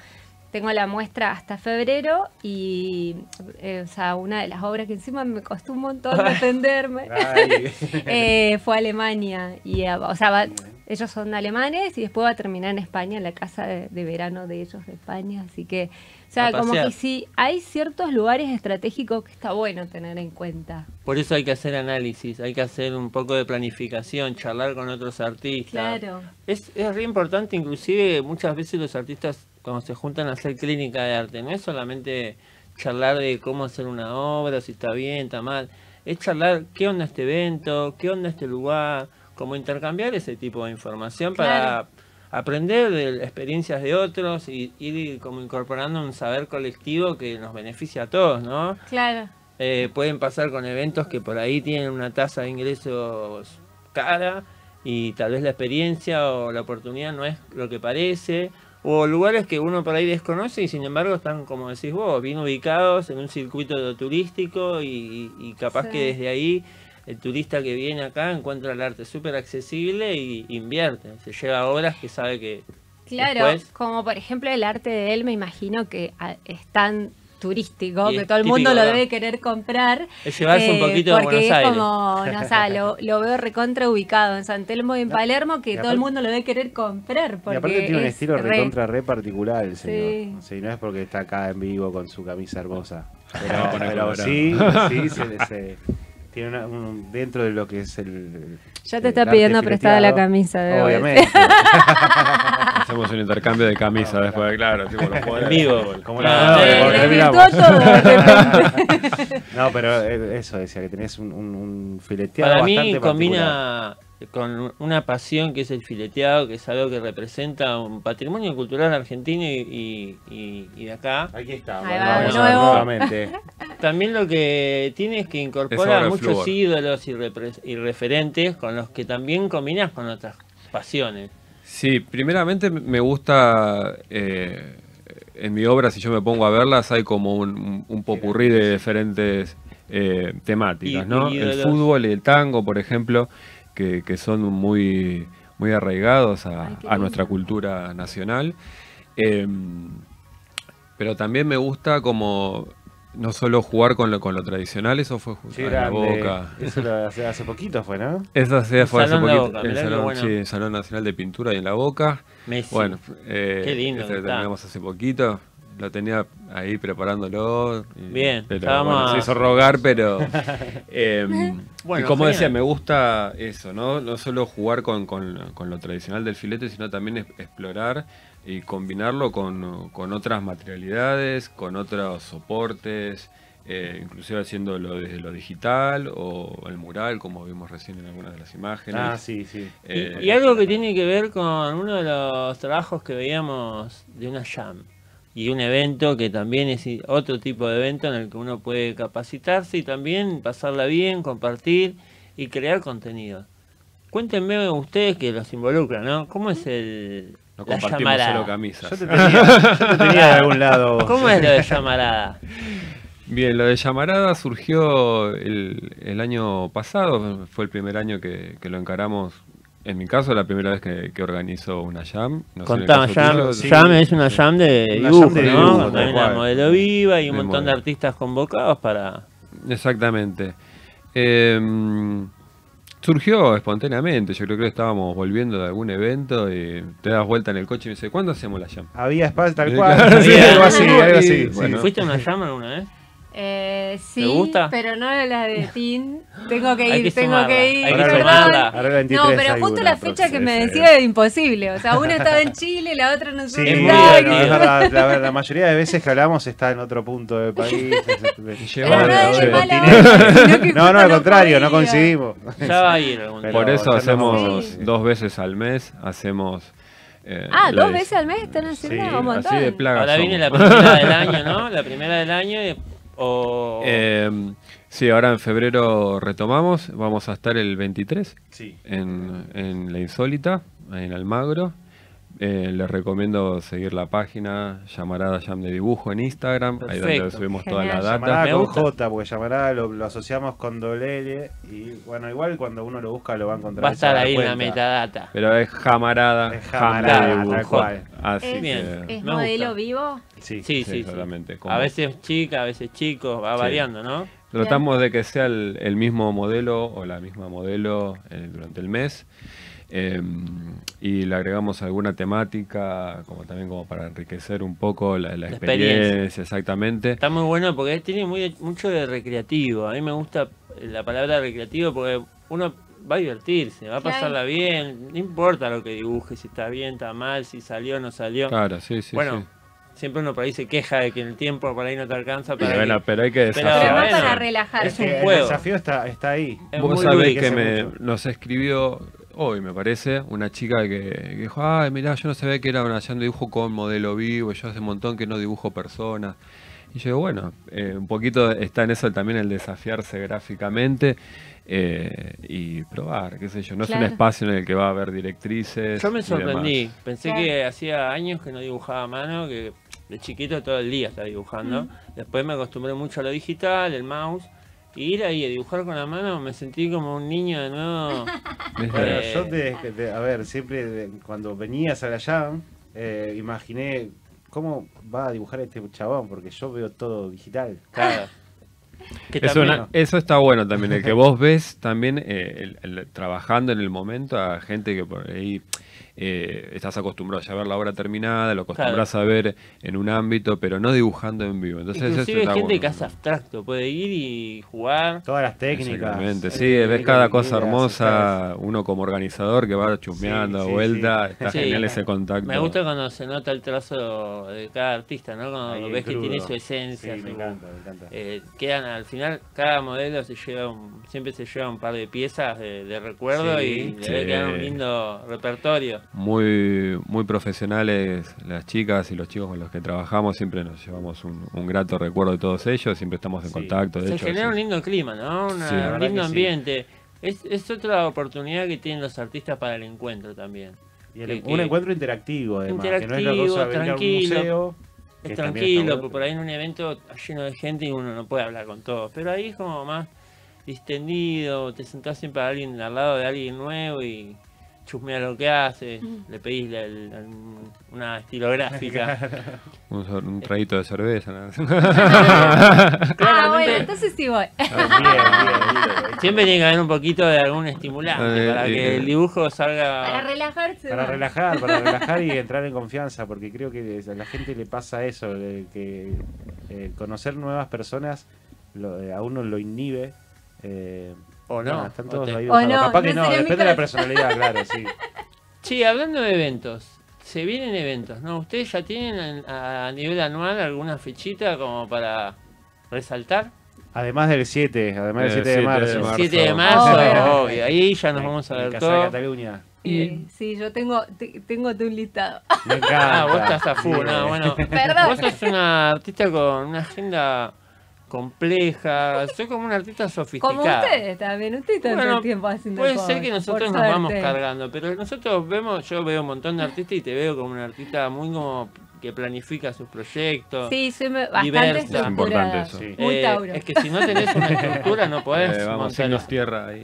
tengo la muestra hasta febrero y, eh, o sea, una de las obras que encima me costó un montón defenderme. *laughs* *laughs* Eh, fue a Alemania. Y, eh, o sea, va- ellos son alemanes y después va a terminar en España, en la casa de, de verano de ellos de España. Así que, o sea, como que sí, hay ciertos lugares estratégicos que está bueno tener en cuenta. Por eso hay que hacer análisis, hay que hacer un poco de planificación, charlar con otros artistas. Claro. Es, es re importante, inclusive muchas veces los artistas cuando se juntan a hacer clínica de arte, no es solamente charlar de cómo hacer una obra, si está bien, está mal, es charlar qué onda este evento, qué onda este lugar, como intercambiar ese tipo de información Claro. para aprender de experiencias de otros y ir como incorporando un saber colectivo que nos beneficia a todos, ¿no? Claro. Eh, pueden pasar con eventos que por ahí tienen una tasa de ingresos cara y tal vez la experiencia o la oportunidad no es lo que parece. O lugares que uno por ahí desconoce y sin embargo están, como decís vos, bien ubicados en un circuito turístico y, y capaz Sí. que desde ahí el turista que viene acá encuentra el arte súper accesible y invierte. Se lleva obras que sabe que Claro, después- como por ejemplo el arte de él, me imagino que es tan turístico Y que es todo el mundo típico, lo ¿verdad? debe querer comprar. eh, Es llevarse un poquito de porque Buenos es Aires. como, no, o sea, lo, *laughs* lo veo recontra ubicado en San Telmo y en No, Palermo que y todo el mundo lo debe querer comprar. Y Porque aparte tiene un es estilo re- recontra re particular el señor. Sí. Sí, no es porque está acá en vivo con su camisa hermosa. *laughs* Pero, pero colorado. sí, sí, se, se- tiene una- un- dentro de lo que es el. Ya el te está pidiendo prestada la camisa, debo Obviamente. *laughs* Hacemos un intercambio de camisas después, claro. Tipo, los *laughs* En de vivo. Como Claro. *laughs* no, de pero eh, eso decía que tenés un, un, un fileteado Para mí bastante combina con una pasión que es el fileteado, que es algo que representa un patrimonio cultural argentino y, y- y- y de acá. Aquí está, vamos nuevamente. *laughs* También lo que tiene es que incorpora muchos flúor. ídolos y, y referentes con los que también combinas con otras pasiones. Sí, primeramente me gusta, eh, en mi obra, si yo me pongo a verlas, hay como un, un, popurrí de diferentes eh, temáticas, ¿no? El fútbol y el tango, por ejemplo, que, que son muy, muy arraigados a, Ay, qué a nuestra cultura nacional. Eh, pero también me gusta como no solo jugar con lo, con lo tradicional, eso fue Sí, jugar en la boca. Eso lo hace, hace poquito fue, ¿no? Sí El fue hace poquito. Boca, el Salón, bueno. sí, el Salón Nacional de Pintura y en la boca. Messi. Bueno, eh, Qué lindo ese que lo está. terminamos hace poquito. Lo tenía ahí preparándolo. y- Bien, pero bueno, se hizo rogar, pero. *laughs* eh, Bueno, y como genial. decía, me gusta eso, ¿no? No solo jugar con, con- con lo tradicional del filete, sino también es- explorar y combinarlo con, con otras materialidades, con otros soportes. eh, inclusive haciéndolo desde lo digital o el mural, como vimos recién en algunas de las imágenes. Ah, sí, sí. Y- Eh, y, algo que tiene que ver con uno de los trabajos que veíamos de una jam y un evento que también es otro tipo de evento en el que uno puede capacitarse y también pasarla bien, compartir y crear contenido. Cuéntenme ustedes que los involucran, ¿no? ¿Cómo es el no la compartimos solo camisas. Yo te tenía, yo te tenía de algún *laughs* lado. ¿Cómo es lo de llamarada? Bien, lo de Llamarada surgió el, el año pasado, fue el primer año que, que lo encaramos. En mi caso, la primera vez que, que organizo una jam. No caso jam, tuyo, sí. jam es una jam de Una dibujo, jam de ¿no? dibujo, También la modelo viva y un montón de artistas convocados para... Exactamente. Eh, surgió espontáneamente, yo creo que estábamos volviendo de algún evento y te das vuelta en el coche y me dice, ¿cuándo hacemos la jam? Había espacio tal cual. *laughs* sí, algo así, algo así. Y, sí. bueno. ¿Fuiste a una jam alguna vez? Eh, sí, ¿Te gusta? pero no la de *laughs* Tin. Tengo que ir, que tengo sumarla, que ir. hay que perdón. sumarla. Ahora el 23 No, pero justo la fecha que me decía era imposible. O sea, una *laughs* estaba en Chile, la otra no Sí, sé Es divertido. es verdad, *laughs* la, la mayoría de veces que hablamos está en otro punto del país. Bueno, no es sí. No, al contrario, no coincidimos. Ya va a ir algún Por eso hacemos. Sí. dos veces al mes, hacemos... eh, Ah, la dos veces al mes están haciendo Sí, un montón. Así de plaga Ahora viene la primera del año, ¿no? La primera del año y- o... Eh, sí, ahora en febrero retomamos, vamos a estar el 23 Sí. en, en La Insólita, en Almagro. Eh, les recomiendo seguir la página Llamarada Jam de Dibujo en Instagram, ahí donde subimos toda Genial. la data. Llamarada Me con. J, porque llamarada lo, lo asociamos con doble L. Y bueno, igual cuando uno lo busca lo va a encontrar. va a estar ahí en la metadata. Pero es Jamarada, Es Jam de tal Dibujo. cual. Así Es, que... es modelo vivo. Sí. Sí, Sí, sí, A veces chica, a veces chico, va Sí. variando, ¿no? Tratamos de que sea el, el mismo modelo o la misma modelo eh, durante el mes. Eh, y le agregamos alguna temática, como también como para enriquecer un poco la, la La experiencia, experiencia. exactamente. Está muy bueno porque tiene muy, mucho de recreativo. A mí me gusta la palabra recreativo porque uno va a divertirse, va a pasarla bien, no importa lo que dibuje, si está bien, está mal, si salió o no salió. Claro, sí, sí, bueno, sí. siempre uno por ahí se queja de que el tiempo por ahí no te alcanza para Pero, bueno, que- pero hay que Pero Pero desafiar. bueno, para es relajarse. un El juego. desafío está, está ahí. es Vos sabés que hace me, nos escribió hoy, me parece, una chica que, que dijo, ay, mirá, yo no sabía que era una de dibujo con modelo vivo, yo hace un montón que no dibujo personas. Y yo digo, bueno, eh, un poquito está en eso también el desafiarse gráficamente eh, y probar, qué sé yo. No es un espacio en el que va a haber directrices. Yo me sorprendí. Pensé Claro. que hacía años que no dibujaba a mano, que de chiquito todo el día estaba dibujando. Después me acostumbré mucho a lo digital, el mouse. Y ir ahí a dibujar con la mano me sentí como un niño de nuevo. *laughs* Bueno, Eh, yo te, te- a ver, siempre cuando venías a la Jam, eh, imaginé cómo va a dibujar este chabón, porque yo veo todo digital. Claro. *laughs* Que Es también- una- eso está bueno también, el que vos ves también eh, el- el- trabajando en el momento a gente que por ahí eh, estás acostumbrado ya a ver la obra terminada, lo acostumbras a ver en un ámbito, pero no dibujando en vivo. Entonces eso Inclusive está gente bueno. que hace abstracto, puede ir y jugar. Todas las técnicas. Exactamente, eh, sí, ves cada cosa hermosa, uno como organizador que va chusmeando, Sí, sí, vuelta, sí. está Sí. genial ese contacto. Me gusta cuando se nota el trazo de cada artista, ¿no? Cuando ahí ves que tiene su esencia. Sí, me encanta, me encanta. eh, quedan al final, cada modelo se lleva un- siempre se lleva un par de piezas de, de recuerdo Sí. y le quedar un lindo repertorio. Muy, muy profesionales las chicas y los chicos con los que trabajamos, siempre nos llevamos un, un grato recuerdo de todos ellos, siempre estamos en Sí. contacto. De se hecho, genera un lindo clima, ¿no? Una- Sí, la un lindo ambiente. Es, es otra oportunidad que tienen los artistas para el encuentro también. Y el- que- un que- encuentro interactivo, además, que no es la Interactivo, cosa de venir a un tranquilo. museo. que Es tranquilo, porque por ahí en un evento lleno de gente y uno no puede hablar con todos. Pero ahí es como más distendido, te sentás siempre a alguien al lado de alguien nuevo y chusmea lo que hace, le pedís la- una estilográfica. *laughs* un, un traguito de cerveza. ¿no? *laughs* Ah, bueno, entonces sí voy. Bien, bien, bien. Siempre tiene que haber un poquito de algún estimulante Eh, para que eh, el dibujo Para salga... relajarse. Para relajar, para *laughs* relajar y entrar en confianza, porque creo que a la gente le pasa eso, de que eh, conocer nuevas personas lo- eh, a uno lo inhibe. eh, O no, nada, están todos ahí O no, Capaz que no no, depende de la personalidad, claro, sí. *laughs* Sí, hablando de eventos, se vienen eventos, ¿no? ¿Ustedes ya tienen en- a nivel anual alguna fechita como para resaltar? Además del 7, además del El 7 de 7 de marzo. El marzo. 7 de marzo, Obvio. obvio, ahí ya nos En- vamos a ver Casa de todo. Cataluña. Eh, sí, yo tengo, te- tengo todo un listado. Me encanta. Ah, vos estás a full, no, bueno. *laughs* Perdón. Vos sos una artista con una agenda compleja, soy como una artista sofisticada. Como ustedes también, ustedes todo Bueno, el tiempo haciendo Puede cosas, ser que nosotros nos vamos cargando, pero nosotros vemos, yo veo un montón de artistas y te veo como una artista muy como que planifica sus proyectos. Sí, soy me- bastante Diversa. Es importante eso. Sí. Muy Eh, Tauro. es que si no tenés una estructura no podés Eh, vamos, montar signos tierra ahí.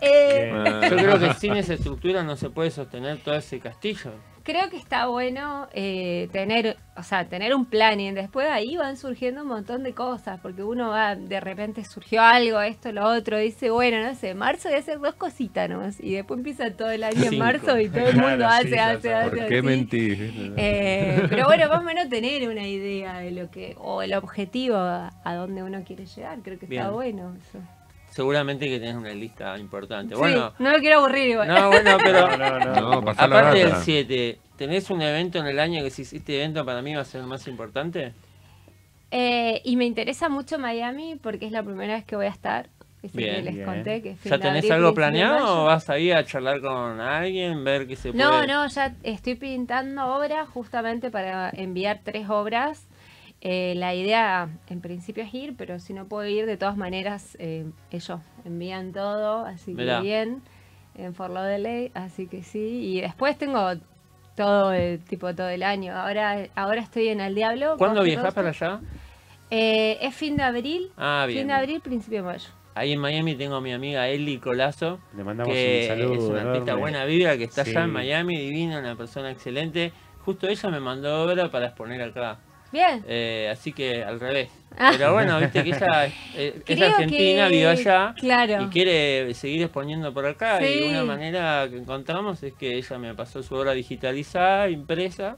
Eh, Ah. Yo creo que sin esa estructura no se puede sostener todo ese castillo. Creo que está bueno eh, tener, o sea, tener un planning. Después de ahí van surgiendo un montón de cosas, porque uno va, de repente surgió algo, esto, lo otro, dice, bueno, no sé, marzo voy a hacer dos cositas nomás. Y después empieza todo el año en Cinco. marzo y todo el mundo Claro, hace, sí, hace, hace. ¿Por así. qué mentís? Eh, pero bueno, más o menos tener una idea de lo que, o el objetivo a, a dónde uno quiere llegar, creo que Bien. está bueno eso. Seguramente que tenés una lista importante. Sí, Bueno, no lo quiero aburrir igual. no, bueno, pero *laughs* No, no, no. No, pasá la aparte del data. 7, ¿tenés un evento en el año que si este evento para mí va a ser el más importante? Eh, y me interesa mucho Miami porque es la primera vez que voy a estar. Ese Bien, que les bien. conté que ¿Ya tenés abril, algo planeado o vas ahí a charlar con alguien, ver qué se puede? No, no, ya estoy pintando obras justamente para enviar tres obras. Eh, la idea en principio es ir, pero si no puedo ir, de todas maneras eh, ellos envían todo, así que bien, en For Ley, así que sí. Y después tengo todo el tipo todo el año. Ahora, ahora estoy en El Diablo. ¿Cuándo Costa. para allá? Eh, es fin de abril. Ah, bien. Fin de abril, principio de mayo. Ahí en Miami tengo a mi amiga Eli Colazo, Le mandamos que un saludo. es una artista buena vibra, que está Sí. allá en Miami, divina, una persona excelente. Justo ella me mandó obra para exponer acá. Bien. Eh, así que al revés. Ah. Pero bueno, viste que ella es, eh, es argentina, que- vive allá Claro. y quiere seguir exponiendo por acá. Sí. Y una manera que encontramos es que ella me pasó su obra digitalizada, impresa,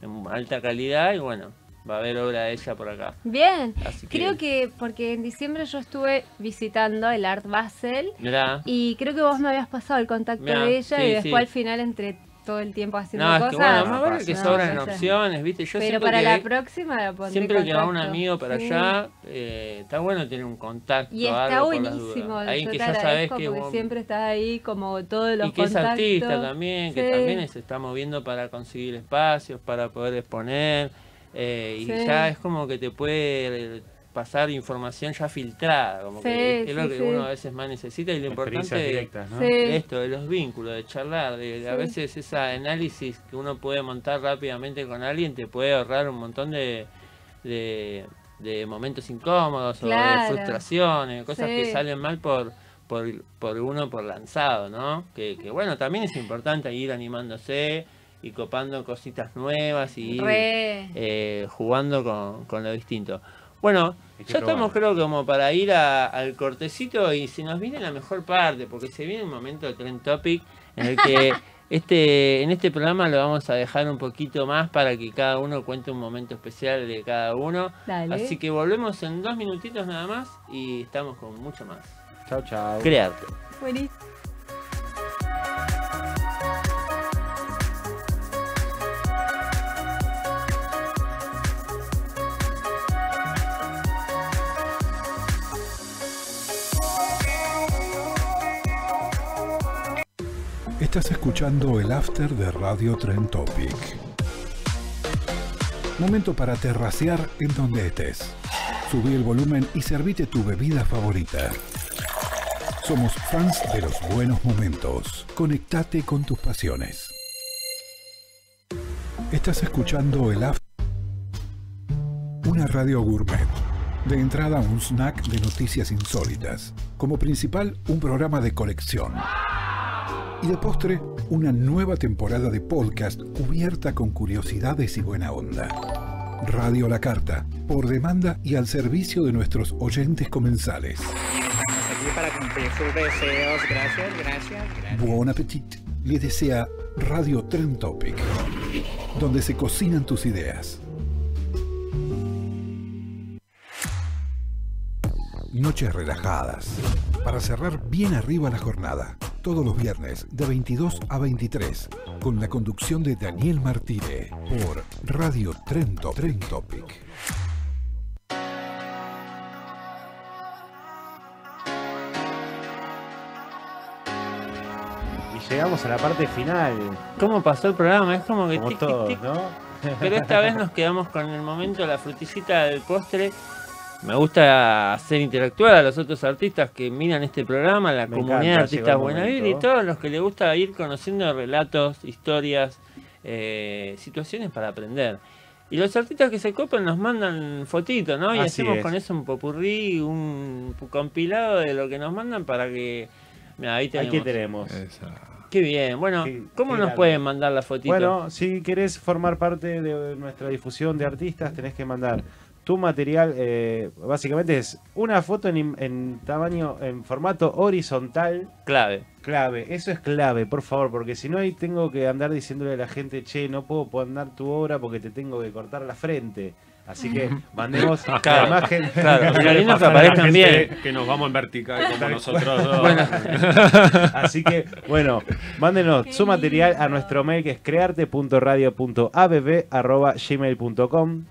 en alta calidad y bueno, va a haber obra de ella por acá. Bien. Así que- Creo que porque en diciembre yo estuve visitando el Art Basel Mirá. y creo que vos me habías pasado el contacto Mirá, de ella sí, y después sí. al final entre todo el tiempo haciendo No, es que bueno, más vale que no, sobran no opciones, viste. Yo Pero para que la próxima la pondré Siempre que va un amigo para allá, eh, está bueno tener un contacto. Y está algo buenísimo, yo que ya sabes que vos- siempre estás ahí como todos los y que es contactos. artista también, que Sí. también se está moviendo para conseguir espacios, para poder exponer. eh, y Sí. ya es como que te puede pasar información ya filtrada, como que Sí, es lo que sí. uno a veces más necesita y lo importante directas, ¿no? De esto, de los vínculos, de charlar, de, de a veces ese análisis que uno puede montar rápidamente con alguien te puede ahorrar un montón de, de, de momentos incómodos o de frustraciones, cosas que salen mal por, por, por uno por lanzado, ¿no? Que, que bueno, también es importante ir animándose y copando cositas nuevas y ir eh, jugando con, con lo distinto. Bueno, ya estamos creo como para ir a- al cortecito y se nos viene la mejor parte, porque se viene un momento de Trend Topic en el que *laughs* este, en este programa lo vamos a dejar un poquito más para que cada uno cuente un momento especial de cada uno. Dale. Así que volvemos en dos minutitos nada más y estamos con mucho más. Chau, chau. Crearte. Buenísimo. Estás escuchando el after de Radio Tren Topic. Momento para terracear en donde estés. Subí el volumen y servite tu bebida favorita. Somos fans de los buenos momentos. Conectate con tus pasiones. Estás escuchando el after. Una radio gourmet. De entrada un snack de noticias insólitas. Como principal un programa de colección. Y de postre, una nueva temporada de podcast cubierta con curiosidades y buena onda. Radio La Carta, por demanda y al servicio de nuestros oyentes comensales. Estamos aquí para cumplir sus deseos. Gracias, gracias, gracias. Buen appetit. Le desea Radio Tren Topic, donde se cocinan tus ideas. Noches relajadas, para cerrar bien arriba la jornada, todos los viernes de 22 a 23, con la conducción de Daniel Martínez por Radio Trento, Tren Topic. Y llegamos a la parte final. ¿Cómo pasó el programa? Es como que Como tic, tic, todos, tic. ¿no? Pero esta vez nos quedamos con el momento, la frutillita del postre. Me gusta hacer interactuar a los otros artistas que miran este programa, la Me comunidad de artistas llegó el Buena Vibra y todos los que les gusta ir conociendo relatos, historias, eh, situaciones para aprender. Y los artistas que se copan nos mandan fotitos, ¿no? Y Así hacemos es. con eso un popurrí, un compilado de lo que nos mandan para que... Ahí tenemos. Aquí tenemos. Esa. Qué bien. Bueno, ¿cómo nos pueden mandar la fotito? Bueno, si querés formar parte de nuestra difusión de artistas, tenés que mandar tu material. eh, básicamente es una foto en, tamaño, en formato horizontal. Clave. Clave, eso es clave, por favor, porque si no ahí tengo que andar diciéndole a la gente, che, no puedo poner tu obra porque te tengo que cortar la frente. Así que mandemos *laughs* Claro, la imagen. *laughs* claro. Que pasa a la aparezcan gente bien. *laughs* Que nos vamos en vertical como nosotros dos. Bueno. Así que, bueno, mándenos Qué su material a nuestro mail que es crearte.radio.abb.gmail.com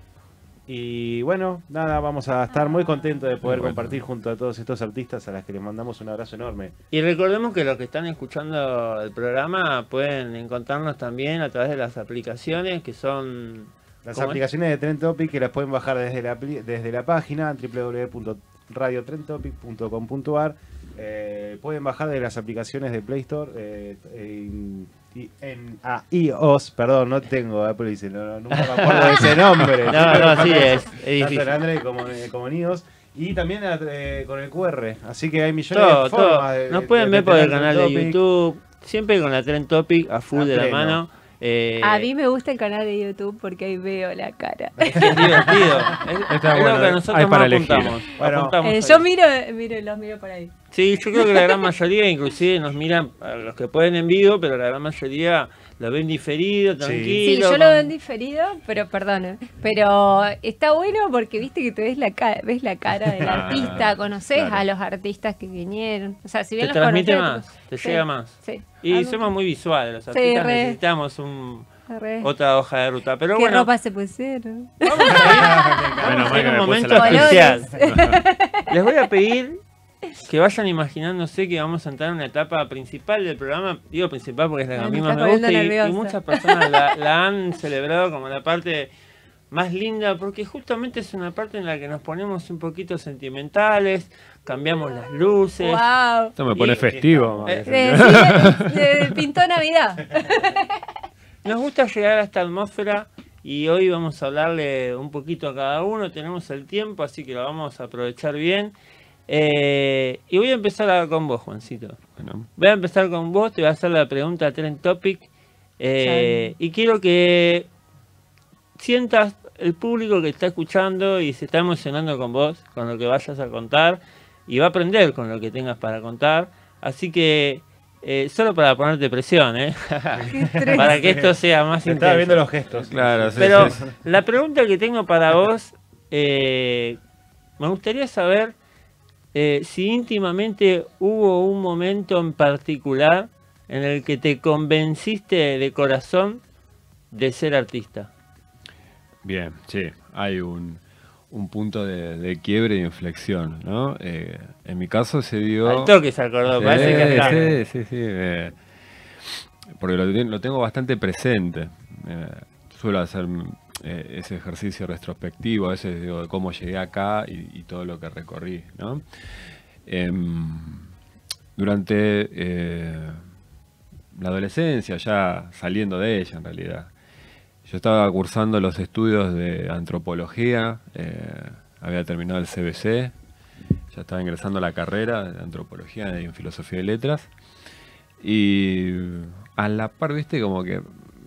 Y bueno, nada, vamos a estar muy contentos de poder Bueno. compartir junto a todos estos artistas a las que les mandamos un abrazo enorme. Y recordemos que los que están escuchando el programa pueden encontrarnos también a través de las aplicaciones que son... Las aplicaciones de Trend Topic que las pueden bajar desde la, desde la página www.radiotrendtopic.com.ar eh, Pueden bajar de las aplicaciones de Play Store eh, en, y- en ah, iOS, perdón, no tengo Apple dice, no, no, nunca me acuerdo de ese *laughs* nombre. No, no, sí, acuerdo es, tanto en Android como, como en iOS. Y también eh, con el QR, así que hay millones Todo, de todo. formas de- Nos de- pueden de ver por el canal de. YouTube, siempre con la Trend Topic a full A de la mano. Eh, A mí me gusta el canal de YouTube porque ahí veo la cara. *laughs* Es que es divertido. *laughs* Es, Está es bueno, lo que nosotros hay para elegir. apuntamos. Bueno. apuntamos Eh, yo miro, miro, los miro por ahí. Sí, yo creo que la gran mayoría, inclusive nos miran, a los que pueden en vivo, pero la gran mayoría lo ven diferido, tranquilo. Sí, yo lo veo en diferido, pero perdón, eh, pero está bueno porque viste que te ves la cara, ves la cara del Ah, artista, conoces claro. a los artistas que vinieron. O sea, si bien Te los transmite más, te sí, llega más. Sí. Y Algo- somos muy visuales, los Sí, artistas re. necesitamos un, otra hoja de ruta. Pero ¿Qué bueno, ropa se pusieron? vamos a ir, vamos a ir un momento especial. *laughs* Les voy a pedir que vayan imaginándose que vamos a entrar en una etapa principal del programa. Digo principal porque es la que a mí me más me gusta y, y muchas personas la, *laughs* la han celebrado como la parte más linda, porque justamente es una parte en la que nos ponemos un poquito sentimentales, cambiamos las luces. ¡Wow! Esto me pone Y- festivo. Eh, pintó Navidad. *laughs* Nos gusta llegar a esta atmósfera y hoy vamos a hablarle un poquito a cada uno. Tenemos el tiempo, así que lo vamos a aprovechar bien. Eh, y voy a empezar con vos, Juancito. Bueno, Voy a empezar con vos, te voy a hacer la pregunta Trend Topic. eh, y quiero que sientas el público que está escuchando y se está emocionando con vos, con lo que vayas a contar, y va a aprender con lo que tengas para contar. Así que, eh, solo para ponerte presión, ¿eh? *laughs* para que esto sea más Se estaba viendo los gestos. claro, sí, Pero sí, sí. la pregunta que tengo para vos, eh, me gustaría saber eh, si íntimamente hubo un momento en particular en el que te convenciste de corazón de ser artista. Bien, sí, hay un, un punto de, de quiebre y inflexión, ¿no? Eh, en mi caso se dio... Al toque se acordó, Sí, parece que acá. sí, sí, sí, eh, porque lo, ten- lo tengo bastante presente. Eh, suelo hacer eh, ese ejercicio retrospectivo, a veces digo, de cómo llegué acá y, todo lo que recorrí, ¿no? Em, durante eh, la adolescencia, ya saliendo de ella en realidad, yo estaba cursando los estudios de antropología, eh, había terminado el CBC, ya estaba ingresando a la carrera de antropología y en filosofía de letras. Y a la par, viste, como que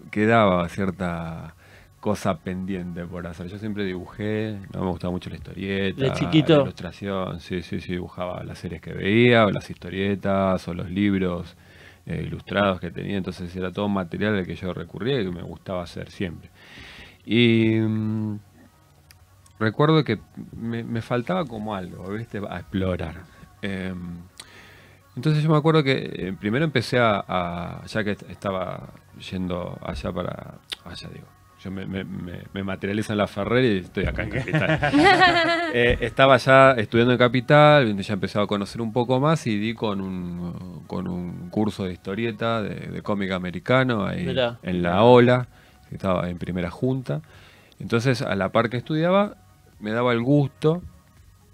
quedaba cierta cosa pendiente por hacer. Yo siempre dibujé, no me gustaba mucho la historieta, De chiquito. la ilustración, sí, sí, sí, dibujaba las series que veía, o las historietas, o los libros eh, ilustrados que tenía, entonces era todo material al que yo recurría y que me gustaba hacer siempre. Y mm, recuerdo que me, me faltaba como algo, ¿viste? A explorar. Em, entonces yo me acuerdo que eh, primero empecé a, a- ya que est- estaba yendo allá para, allá digo, yo me, me, me- me materializo en la Ferrer y estoy acá en Capital. *laughs* Eh, estaba ya estudiando en Capital, ya empecé a conocer un poco más y di con un, con un curso de historieta, de, de cómic americano, ahí Mirá. en la ola, que estaba en primera junta. Entonces, a la par que estudiaba, me daba el gusto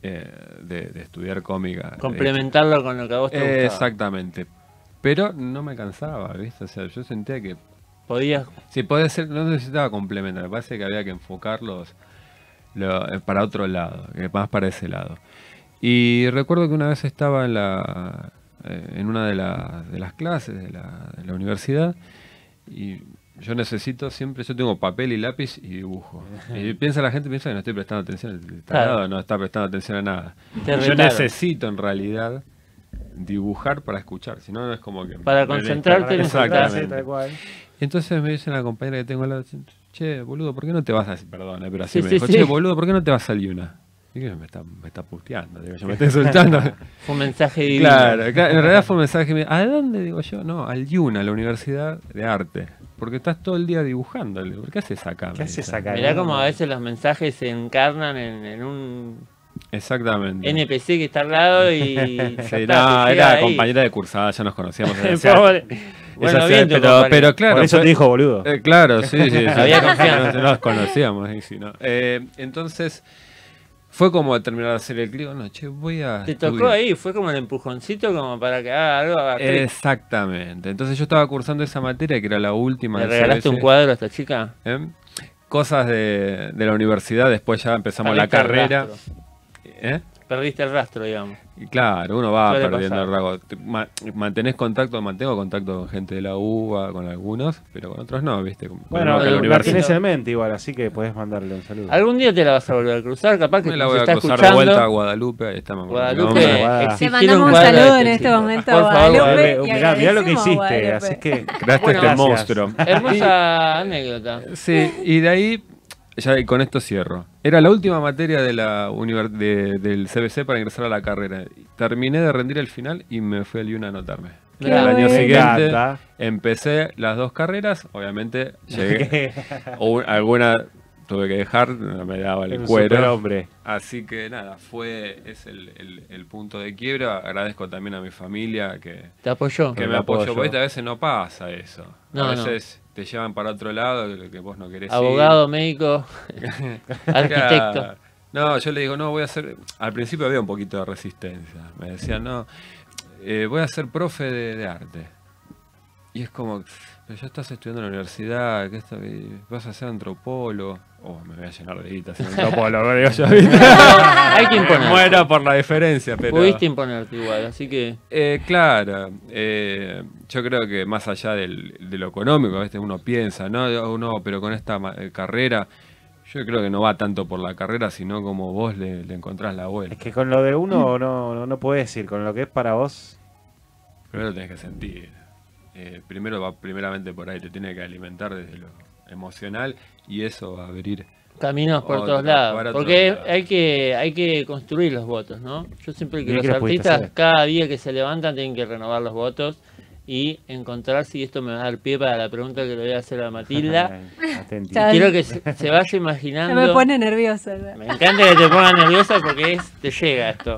eh, de, de estudiar cómica. Complementarlo con lo que a vos te Eh, gustaba. exactamente. Pero no me cansaba, ¿viste? O sea, yo sentía que Podías Sí, puede ser, no necesitaba complementar, me parece que había que enfocarlos lo- eh, para otro lado, que más para ese lado. Y recuerdo que una vez estaba en la eh, en una de, la- de las clases de la, de la universidad y yo necesito siempre, yo tengo papel y lápiz y dibujo. Y *laughs* piensa la gente, piensa que no estoy prestando atención, no está prestando atención a nada. Yo necesito en realidad dibujar para escuchar, si no no es como que... Para concentrarte concentrarse, Exactamente. tal cual. Entonces me dice la compañera que tengo al lado, che, boludo, ¿por qué no te vas a... Perdón, pero así Sí, me sí, dijo, sí. che, boludo, ¿por qué no te vas a Liuna? Y que me está, me está puteando, digo, yo me está insultando. *laughs* Fue un mensaje divino. claro, claro, en realidad fue un mensaje, me- ¿a dónde? Digo yo, no, al Liuna, la Universidad de Arte. Porque estás todo el día dibujando. ¿Por qué haces acá? ¿Qué haces acá? Mirá como a veces los mensajes se encarnan en, en un Exactamente. NPC que está al lado y. *laughs* Sí, no, era ahí. compañera de cursada, ya nos conocíamos. sea, *laughs* Bueno, bien pero, claro, Por eso fue- te dijo boludo. Eh, claro, sí, sí. *laughs* sí. Había confianza. No, nos conocíamos. y sí, ¿no? Eh, entonces, fue como terminar de hacer el clic. No, che, voy a. Te tocó estudiar. ahí, fue como el empujoncito como para que haga algo. Exactamente. Entonces yo estaba cursando esa materia que era la última. ¿Le regalaste un cuadro a esta chica? ¿eh? Cosas de, de la universidad, después ya empezamos la carrera. rastro. ¿Eh? Perdiste el rastro, digamos. Claro, uno va Suele perdiendo pasar. el ma- mantenés contacto, mantengo contacto con gente de la UBA, con algunos, pero con otros no, ¿viste? Con- Bueno, la universidad- tenés en mente igual, así que podés mandarle un saludo. Algún día te la vas a volver a cruzar, capaz que Me la voy a está cruzar de vuelta a Guadalupe, ahí estamos. Guadalupe, Te mandamos un saludo en este momento, Por favor, Guadalupe. Guadalupe. y Mirá, mirá lo que hiciste, Guadalupe. así que *laughs* Creaste Bueno, este gracias. monstruo. Hermosa anécdota. Sí, y de ahí, ya con esto cierro. Era la última materia de la de- del CBC para ingresar a la carrera. Terminé de rendir el final y me fui al IUNA a anotarme. Qué el año siguiente empecé las dos carreras, obviamente *laughs* llegué o un- alguna tuve que dejar, me daba el El cuero. superhombre. Así que nada, fue, es el, el- el punto de quiebra. Agradezco también a mi familia que, ¿Te apoyó? que me apoyó, porque a veces no pasa eso. No, a no. veces te llevan para otro lado que, que vos no querés ir. Abogado, médico, *laughs* arquitecto. No, yo le digo, no, voy a hacer. Al principio había un poquito de resistencia. Me decían, no, eh, voy a ser profe de, de arte. Y es como, pero ya estás estudiando en la universidad, que vas a ser antropólogo. Oh, me voy a llenar de guita siendo antropólogo, digo yo. Hay que *laughs* imponer. muero por la diferencia, pero. Pudiste imponerte igual, así que. Eh, claro, eh, yo creo que más allá del- de lo económico, a veces uno piensa, no, Oh, no, pero con esta eh, carrera, yo creo que no va tanto por la carrera, sino como vos le, le encontrás la vuelta. Es que con lo de uno no, no, no puedes ir, con lo que es para vos. Primero lo tenés que sentir. Eh, primero va primeramente por ahí, te tiene que alimentar desde lo emocional y eso va a abrir. Caminos por Otro, todos lados. Porque hay que, hay que construir los votos, ¿no? Yo siempre que los artistas cada día que se levantan tienen que renovar los votos y encontrar si esto me va a dar pie para la pregunta que le voy a hacer a Matilda. *laughs* Quiero que se, se vaya Ya imaginando. me pone nerviosa. Me encanta que te pongas nerviosa porque es, te llega esto.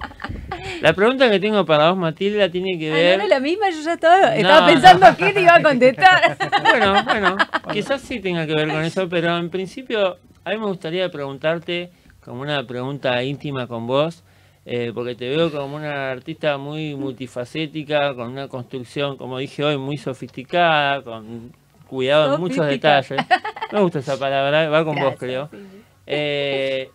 La pregunta que tengo para vos, Matilda, tiene que Ah, ver. no era la misma, yo ya estaba, No, estaba no. pensando qué te iba a contestar. *laughs* Bueno, bueno, quizás sí tenga que ver con eso, pero en principio a mí me gustaría preguntarte como una pregunta íntima con vos, eh, porque te veo como una artista muy multifacética, con una construcción, como dije hoy, muy sofisticada, con cuidado en muchos detalles. *laughs* Me gusta esa palabra, va con vos creo. Eh,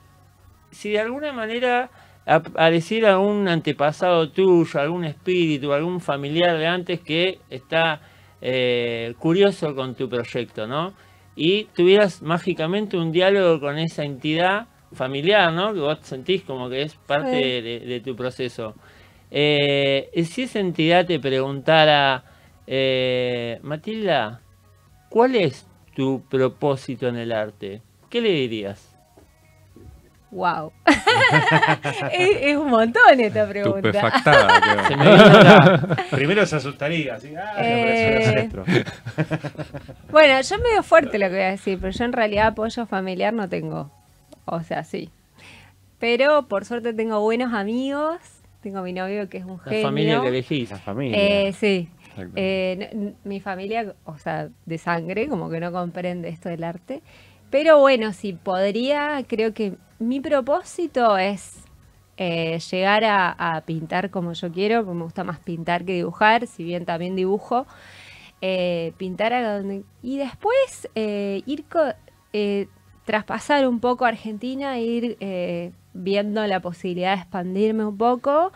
si de alguna manera apareciera un antepasado tuyo, algún espíritu, algún familiar de antes que está eh, curioso con tu proyecto, ¿no? Y tuvieras mágicamente un diálogo con esa entidad familiar, ¿no? Que vos sentís como que es parte Sí. de, tu proceso. Eh, si esa entidad te preguntara, eh, Matilda, ¿cuál es tu propósito en el arte? ¿Qué le dirías? Wow. *laughs* es, es un montón esta pregunta. Se me la- Primero se asustaría, así, ah, Eh. Bueno, yo medio fuerte lo que voy a decir, pero yo en realidad apoyo familiar no tengo. O sea, sí. Pero por suerte tengo buenos amigos. Tengo mi novio que es un la genio. familia que elegís. La familia. Eh, sí. Eh, mi familia, o sea, de sangre, como que no comprende esto del arte. Pero bueno, si podría, creo que mi propósito es eh, llegar a, a pintar como yo quiero, porque me gusta más pintar que dibujar, si bien también dibujo. Eh, pintar a donde... Y después eh, ir co- eh, traspasar un poco a Argentina, ir eh, viendo la posibilidad de expandirme un poco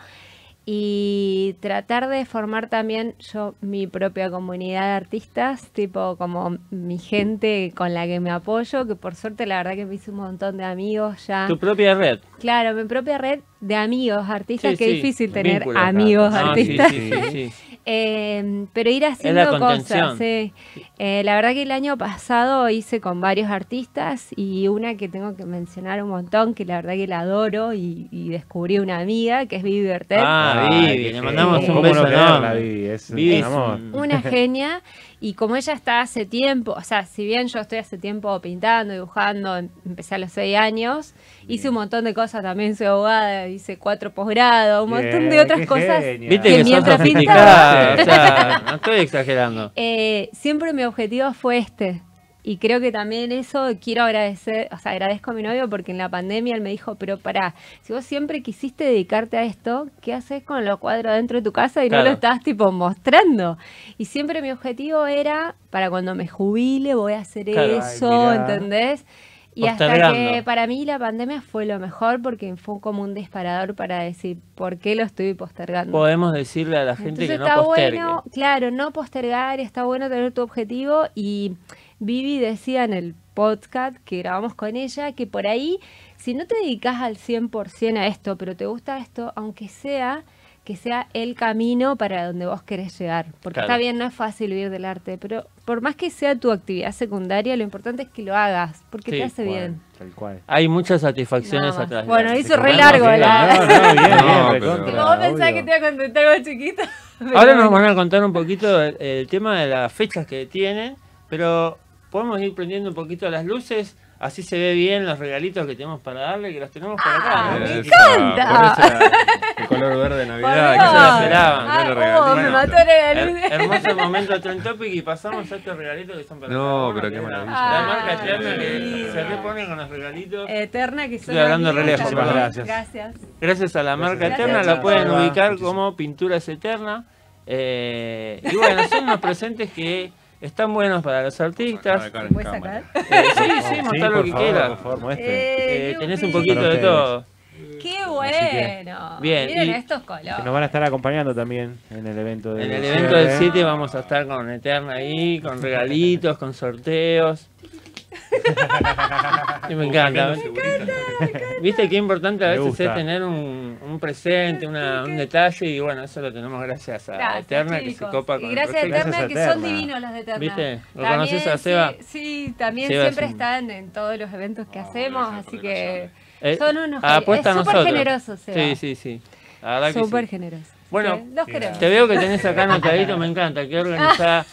y tratar de formar también yo mi propia comunidad de artistas, tipo como mi gente con la que me apoyo, que por suerte la verdad que me hice un montón de amigos ya. Tu propia red. Claro, mi propia red de amigos artistas, Sí, que sí, difícil tener vínculos, amigos No, artistas. sí, sí, sí. *laughs* Eh, pero ir haciendo cosas, sí. Eh, la verdad que el año pasado hice con varios artistas y una que tengo que mencionar un montón, que la verdad que la adoro y, y descubrí una amiga, que es Vivi Bertet. Ah, Ay, Vivi, le mandamos un. Es es un- una *laughs* genia y como ella está hace tiempo, o sea, si bien yo estoy hace tiempo pintando, dibujando, em- empecé a los seis años, hice un montón de cosas también, soy abogada, hice cuatro posgrados, un montón de otras cosas. Viste Que que, mientras pintaba- o sea, *laughs* no estoy exagerando. Eh, siempre mi objetivo fue este. Y creo que también eso quiero agradecer, o sea, agradezco a mi novio porque en la pandemia él me dijo, pero pará, si vos siempre quisiste dedicarte a esto, ¿qué haces con los cuadros dentro de tu casa y Claro. no lo estás tipo mostrando? Y siempre mi objetivo era, para cuando me jubile voy a hacer Claro. eso, Ay. ¿entendés? Y hasta que para mí la pandemia fue lo mejor porque fue como un disparador para decir, ¿por qué lo estoy postergando? Podemos decirle a la gente Entonces que no está postergue. bueno, claro, no postergar, está bueno tener tu objetivo y Vivi decía en el podcast que grabamos con ella que por ahí, si no te dedicas al 100% a esto, pero te gusta esto, aunque sea que sea el camino para donde vos querés llegar. Porque Claro. está bien, no es fácil vivir del arte, pero por más que sea tu actividad secundaria, lo importante es que lo hagas, porque Sí, te hace bien. Tal cual. Hay muchas satisfacciones atrás. de Bueno, hizo re largo sí, la- No, no, bien, bien, No, recontra, pero- Como vos pensás obvio. que te iba a contestar algo chiquito. *laughs* Ahora nos van a contar un poquito el, el tema de las fechas que tienen, pero podemos ir prendiendo un poquito las luces. Así se ve bien los regalitos que tenemos para darle, que los tenemos por acá. Ah, ¿no? me encanta. por eso el color verde de Navidad. Que se lo esperaban. Ah, yo lo oh, me Bueno, mató la Her- *laughs* hermoso momento Trend Topic y pasamos a estos regalitos que son para No, pero qué maravilla. La marca Ah, Eterna qué que se repone con los regalitos. Eterna que son Estoy hablando re lejos. Gracias. Gracias. Gracias a la marca Gracias, Eterna la pueden ubicar muchísimo. como Pinturas Eterna. Eh, y bueno, son unos presentes que están buenos para los artistas. ¿Puedes sacar? Eh, sí, sí, Sí, mostrar lo que favor, quieras. por favor, muestre. Eh, Eh, tenés un poquito de todo. Qué bueno. Bien, Miren y- estos Que colores. nos van a estar acompañando también en el evento del En el evento del 7 vamos a estar con Eterna ahí, con regalitos, con sorteos. *laughs* Y me encanta. Viste qué importante a Me veces gusta. es tener un, un presente, una- un detalle y bueno, eso lo tenemos gracias a Gracias, Eterna que se chicos. copa Y con el gracias a proyecto. Eterna, Gracias a que son Eterna. divinos los de Eterna. ¿Viste? ¿Lo También, conoces a sí, Seba? Sí, también Seba es siempre un- están en todos los eventos que hacemos, así que Eh, son unos apuesta a es súper nosotros. generoso, Seba. Sí, sí, sí. La verdad que Súper sí. generoso. Bueno, Sí, los queremos. Te veo que tenés acá anotadito, me encanta, que *laughs* organizada.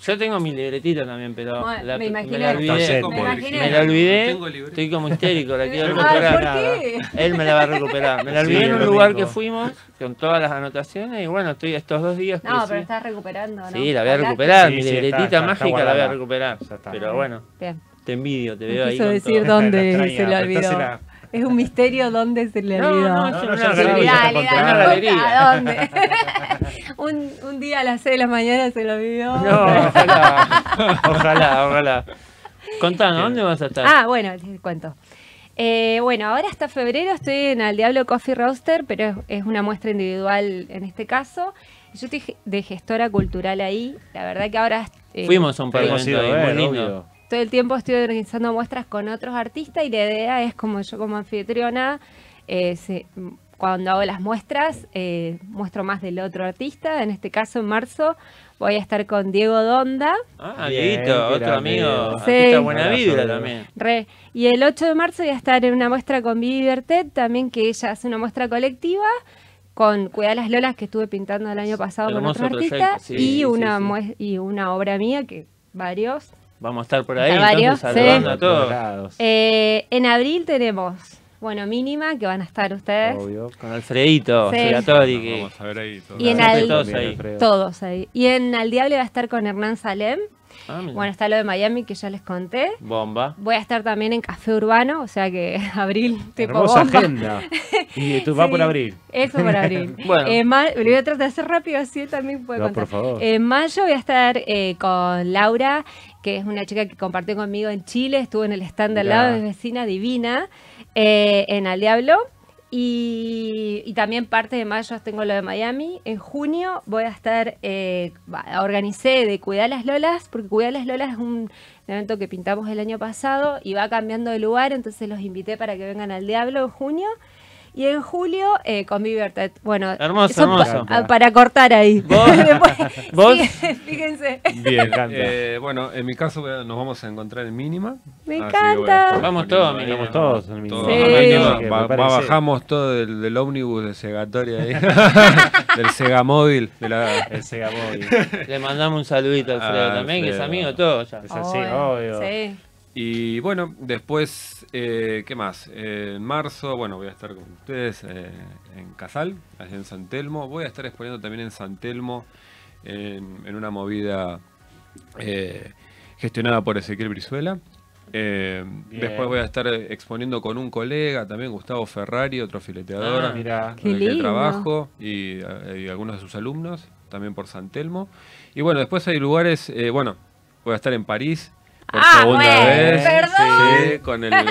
Yo tengo mi libretita también, pero Bueno, la, me imaginé. la olvidé. Está Me imaginé. Me la olvidé, libreta. estoy como histérico, la quiero Ay, recuperar. ¿por qué? Él me la va a recuperar. Me la olvidé Sí, en un lugar que fuimos con todas las anotaciones y bueno, estoy estos dos días. No, sí. pero estás recuperando, ¿no? Sí, la voy a recuperar, Sí, mi sí, está- libretita está- está mágica la voy a recuperar. Está. Pero bueno, Bien. te envidio, te No veo ahí. quiso con decir todo. dónde *laughs* La se extraña, olvidó. Es un misterio dónde se le No, olvidó. no, No, no, ya Dale, dale, no ¿a dónde? *laughs* un, un día a las 6 de la mañana se lo olvidó. No, *laughs* ojalá, ojalá, ojalá. Contanos, ¿dónde vas a estar? Ah, bueno, les cuento. Eh, bueno, ahora hasta febrero estoy en Al Diablo Coffee Roaster, pero es, es una muestra individual en este caso. Yo estoy de gestora cultural ahí. La verdad que ahora eh, Fuimos a un par de muy lindo. Todo el tiempo estoy organizando muestras con otros artistas y la idea es como yo como anfitriona, eh, se- cuando hago las muestras, eh, muestro más del otro artista. En este caso, en marzo, voy a estar con Diego Donda. Ah, Bien, Dieguito, otro amigo. Diego. Artista Sí. buena vibra también. Re. Y el 8 de marzo voy a estar en una muestra con Vivi Bertet, también que ella hace una muestra colectiva con Cuidar las Lolas que estuve pintando el año pasado con otro artista sí, y, sí, una sí. y una obra mía que varios. Vamos a estar por ahí, entonces saludando sí. a todos. Lados, Eh, en abril tenemos, bueno, Mínima, que van a estar ustedes. obvio. Con Alfredito, Sí. Que Vamos a ver ahí. todo. Y en Al- todos ahí. Alfredo. Todos ahí. Y en Al Diablo va a estar con Hernán Salem. Ah, mira. Bueno, está lo de Miami que ya les conté. Bomba. Voy a estar también en Café Urbano, o sea que *laughs* abril, tipo Hermosa bomba. agenda. *laughs* Y tú vas Sí, por abril. Eso por abril. *laughs* Bueno. En ma- lo voy a tratar de hacer rápido, así él también puede No, contar. por favor. En mayo voy a estar eh, con Laura, que es una chica que compartió conmigo en Chile, estuvo en el stand al lado, es vecina divina, eh, en Al Diablo. Y, y también parte de mayo tengo lo de Miami. En junio voy a estar, eh, organicé de Cuidar las Lolas, porque Cuidar las Lolas es un evento que pintamos el año pasado y va cambiando de lugar, entonces los invité para que vengan al Diablo en junio. Y en julio eh, con Vivertet. Bueno, Hermoso, pa- hermoso. ah, para cortar ahí. *laughs* ¿Vos? *laughs* Después, ¿Vos? sí, *laughs* fíjense. Bien, encanta. eh, bueno, en mi caso nos vamos a encontrar en mínima. Me encanta. Vamos todos. Mínima. Vamos todos Sí. a Mínima. Que Ba- prepárense. bajamos todo del, del ómnibus de Segatoria ahí, del Segamóvil, de la, El Sega Móvil. Le mandamos un saludito a Alfredo Ah, también, que es Alfredo. amigo todo ya. Es así, obvio. Sí. Y bueno, después, eh, ¿qué más? Eh, en marzo, bueno, voy a estar con ustedes eh, en Casal, allá en San Telmo. Voy a estar exponiendo también en San Telmo, en, en una movida eh, gestionada por Ezequiel Brizuela. Eh, después voy a estar exponiendo con un colega, también Gustavo Ferrari, otro fileteador, Ah, Mira. Qué que trabajo, y, y algunos de sus alumnos, también por San Telmo. Y bueno, después hay lugares, eh, bueno, voy a estar en París. Por Ah, segunda bueno, vez. perdón. Sí, con el, *laughs* eh,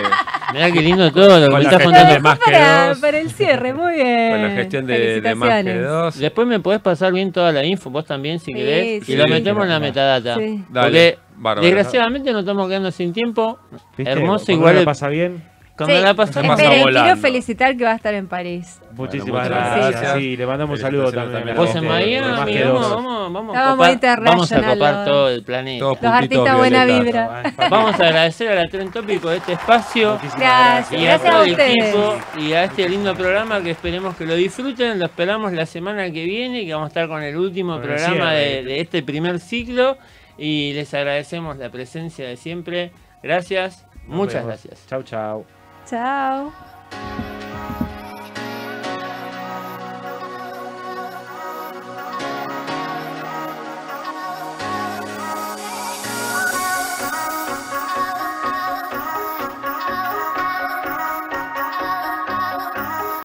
Mirá qué lindo todo lo que me estás contando. de más que para, dos. para el cierre, muy *laughs* bien. con la gestión de, de más que dos. Después me podés pasar bien toda la info, vos también, si Sí, querés, sí. y lo Sí, metemos en la metadata. Sí. Dale, Porque bárbaro. desgraciadamente nos estamos quedando sin tiempo. ¿Viste? Hermoso, igual. el- pasa bien. Cuando Sí, la pasa esperen, quiero felicitar que va a estar en París. Muchísimas gracias. gracias. Sí, le mandamos un saludo Felicitaciones también. también Vos en de Miami, vamos, vamos, vamos, a copar, vamos a copar los- todo el planeta. Todos Los artistas buena vibra. Vamos a agradecer a la Tren Topic por este espacio Muchísimas Gracias, y a gracias todo a el equipo y a este lindo programa que esperemos que lo disfruten. Lo esperamos la semana que viene, que vamos a estar con el último Con el programa de, de este primer ciclo y les agradecemos la presencia de siempre. Gracias Muchas gracias. Chau, chau. Ciao.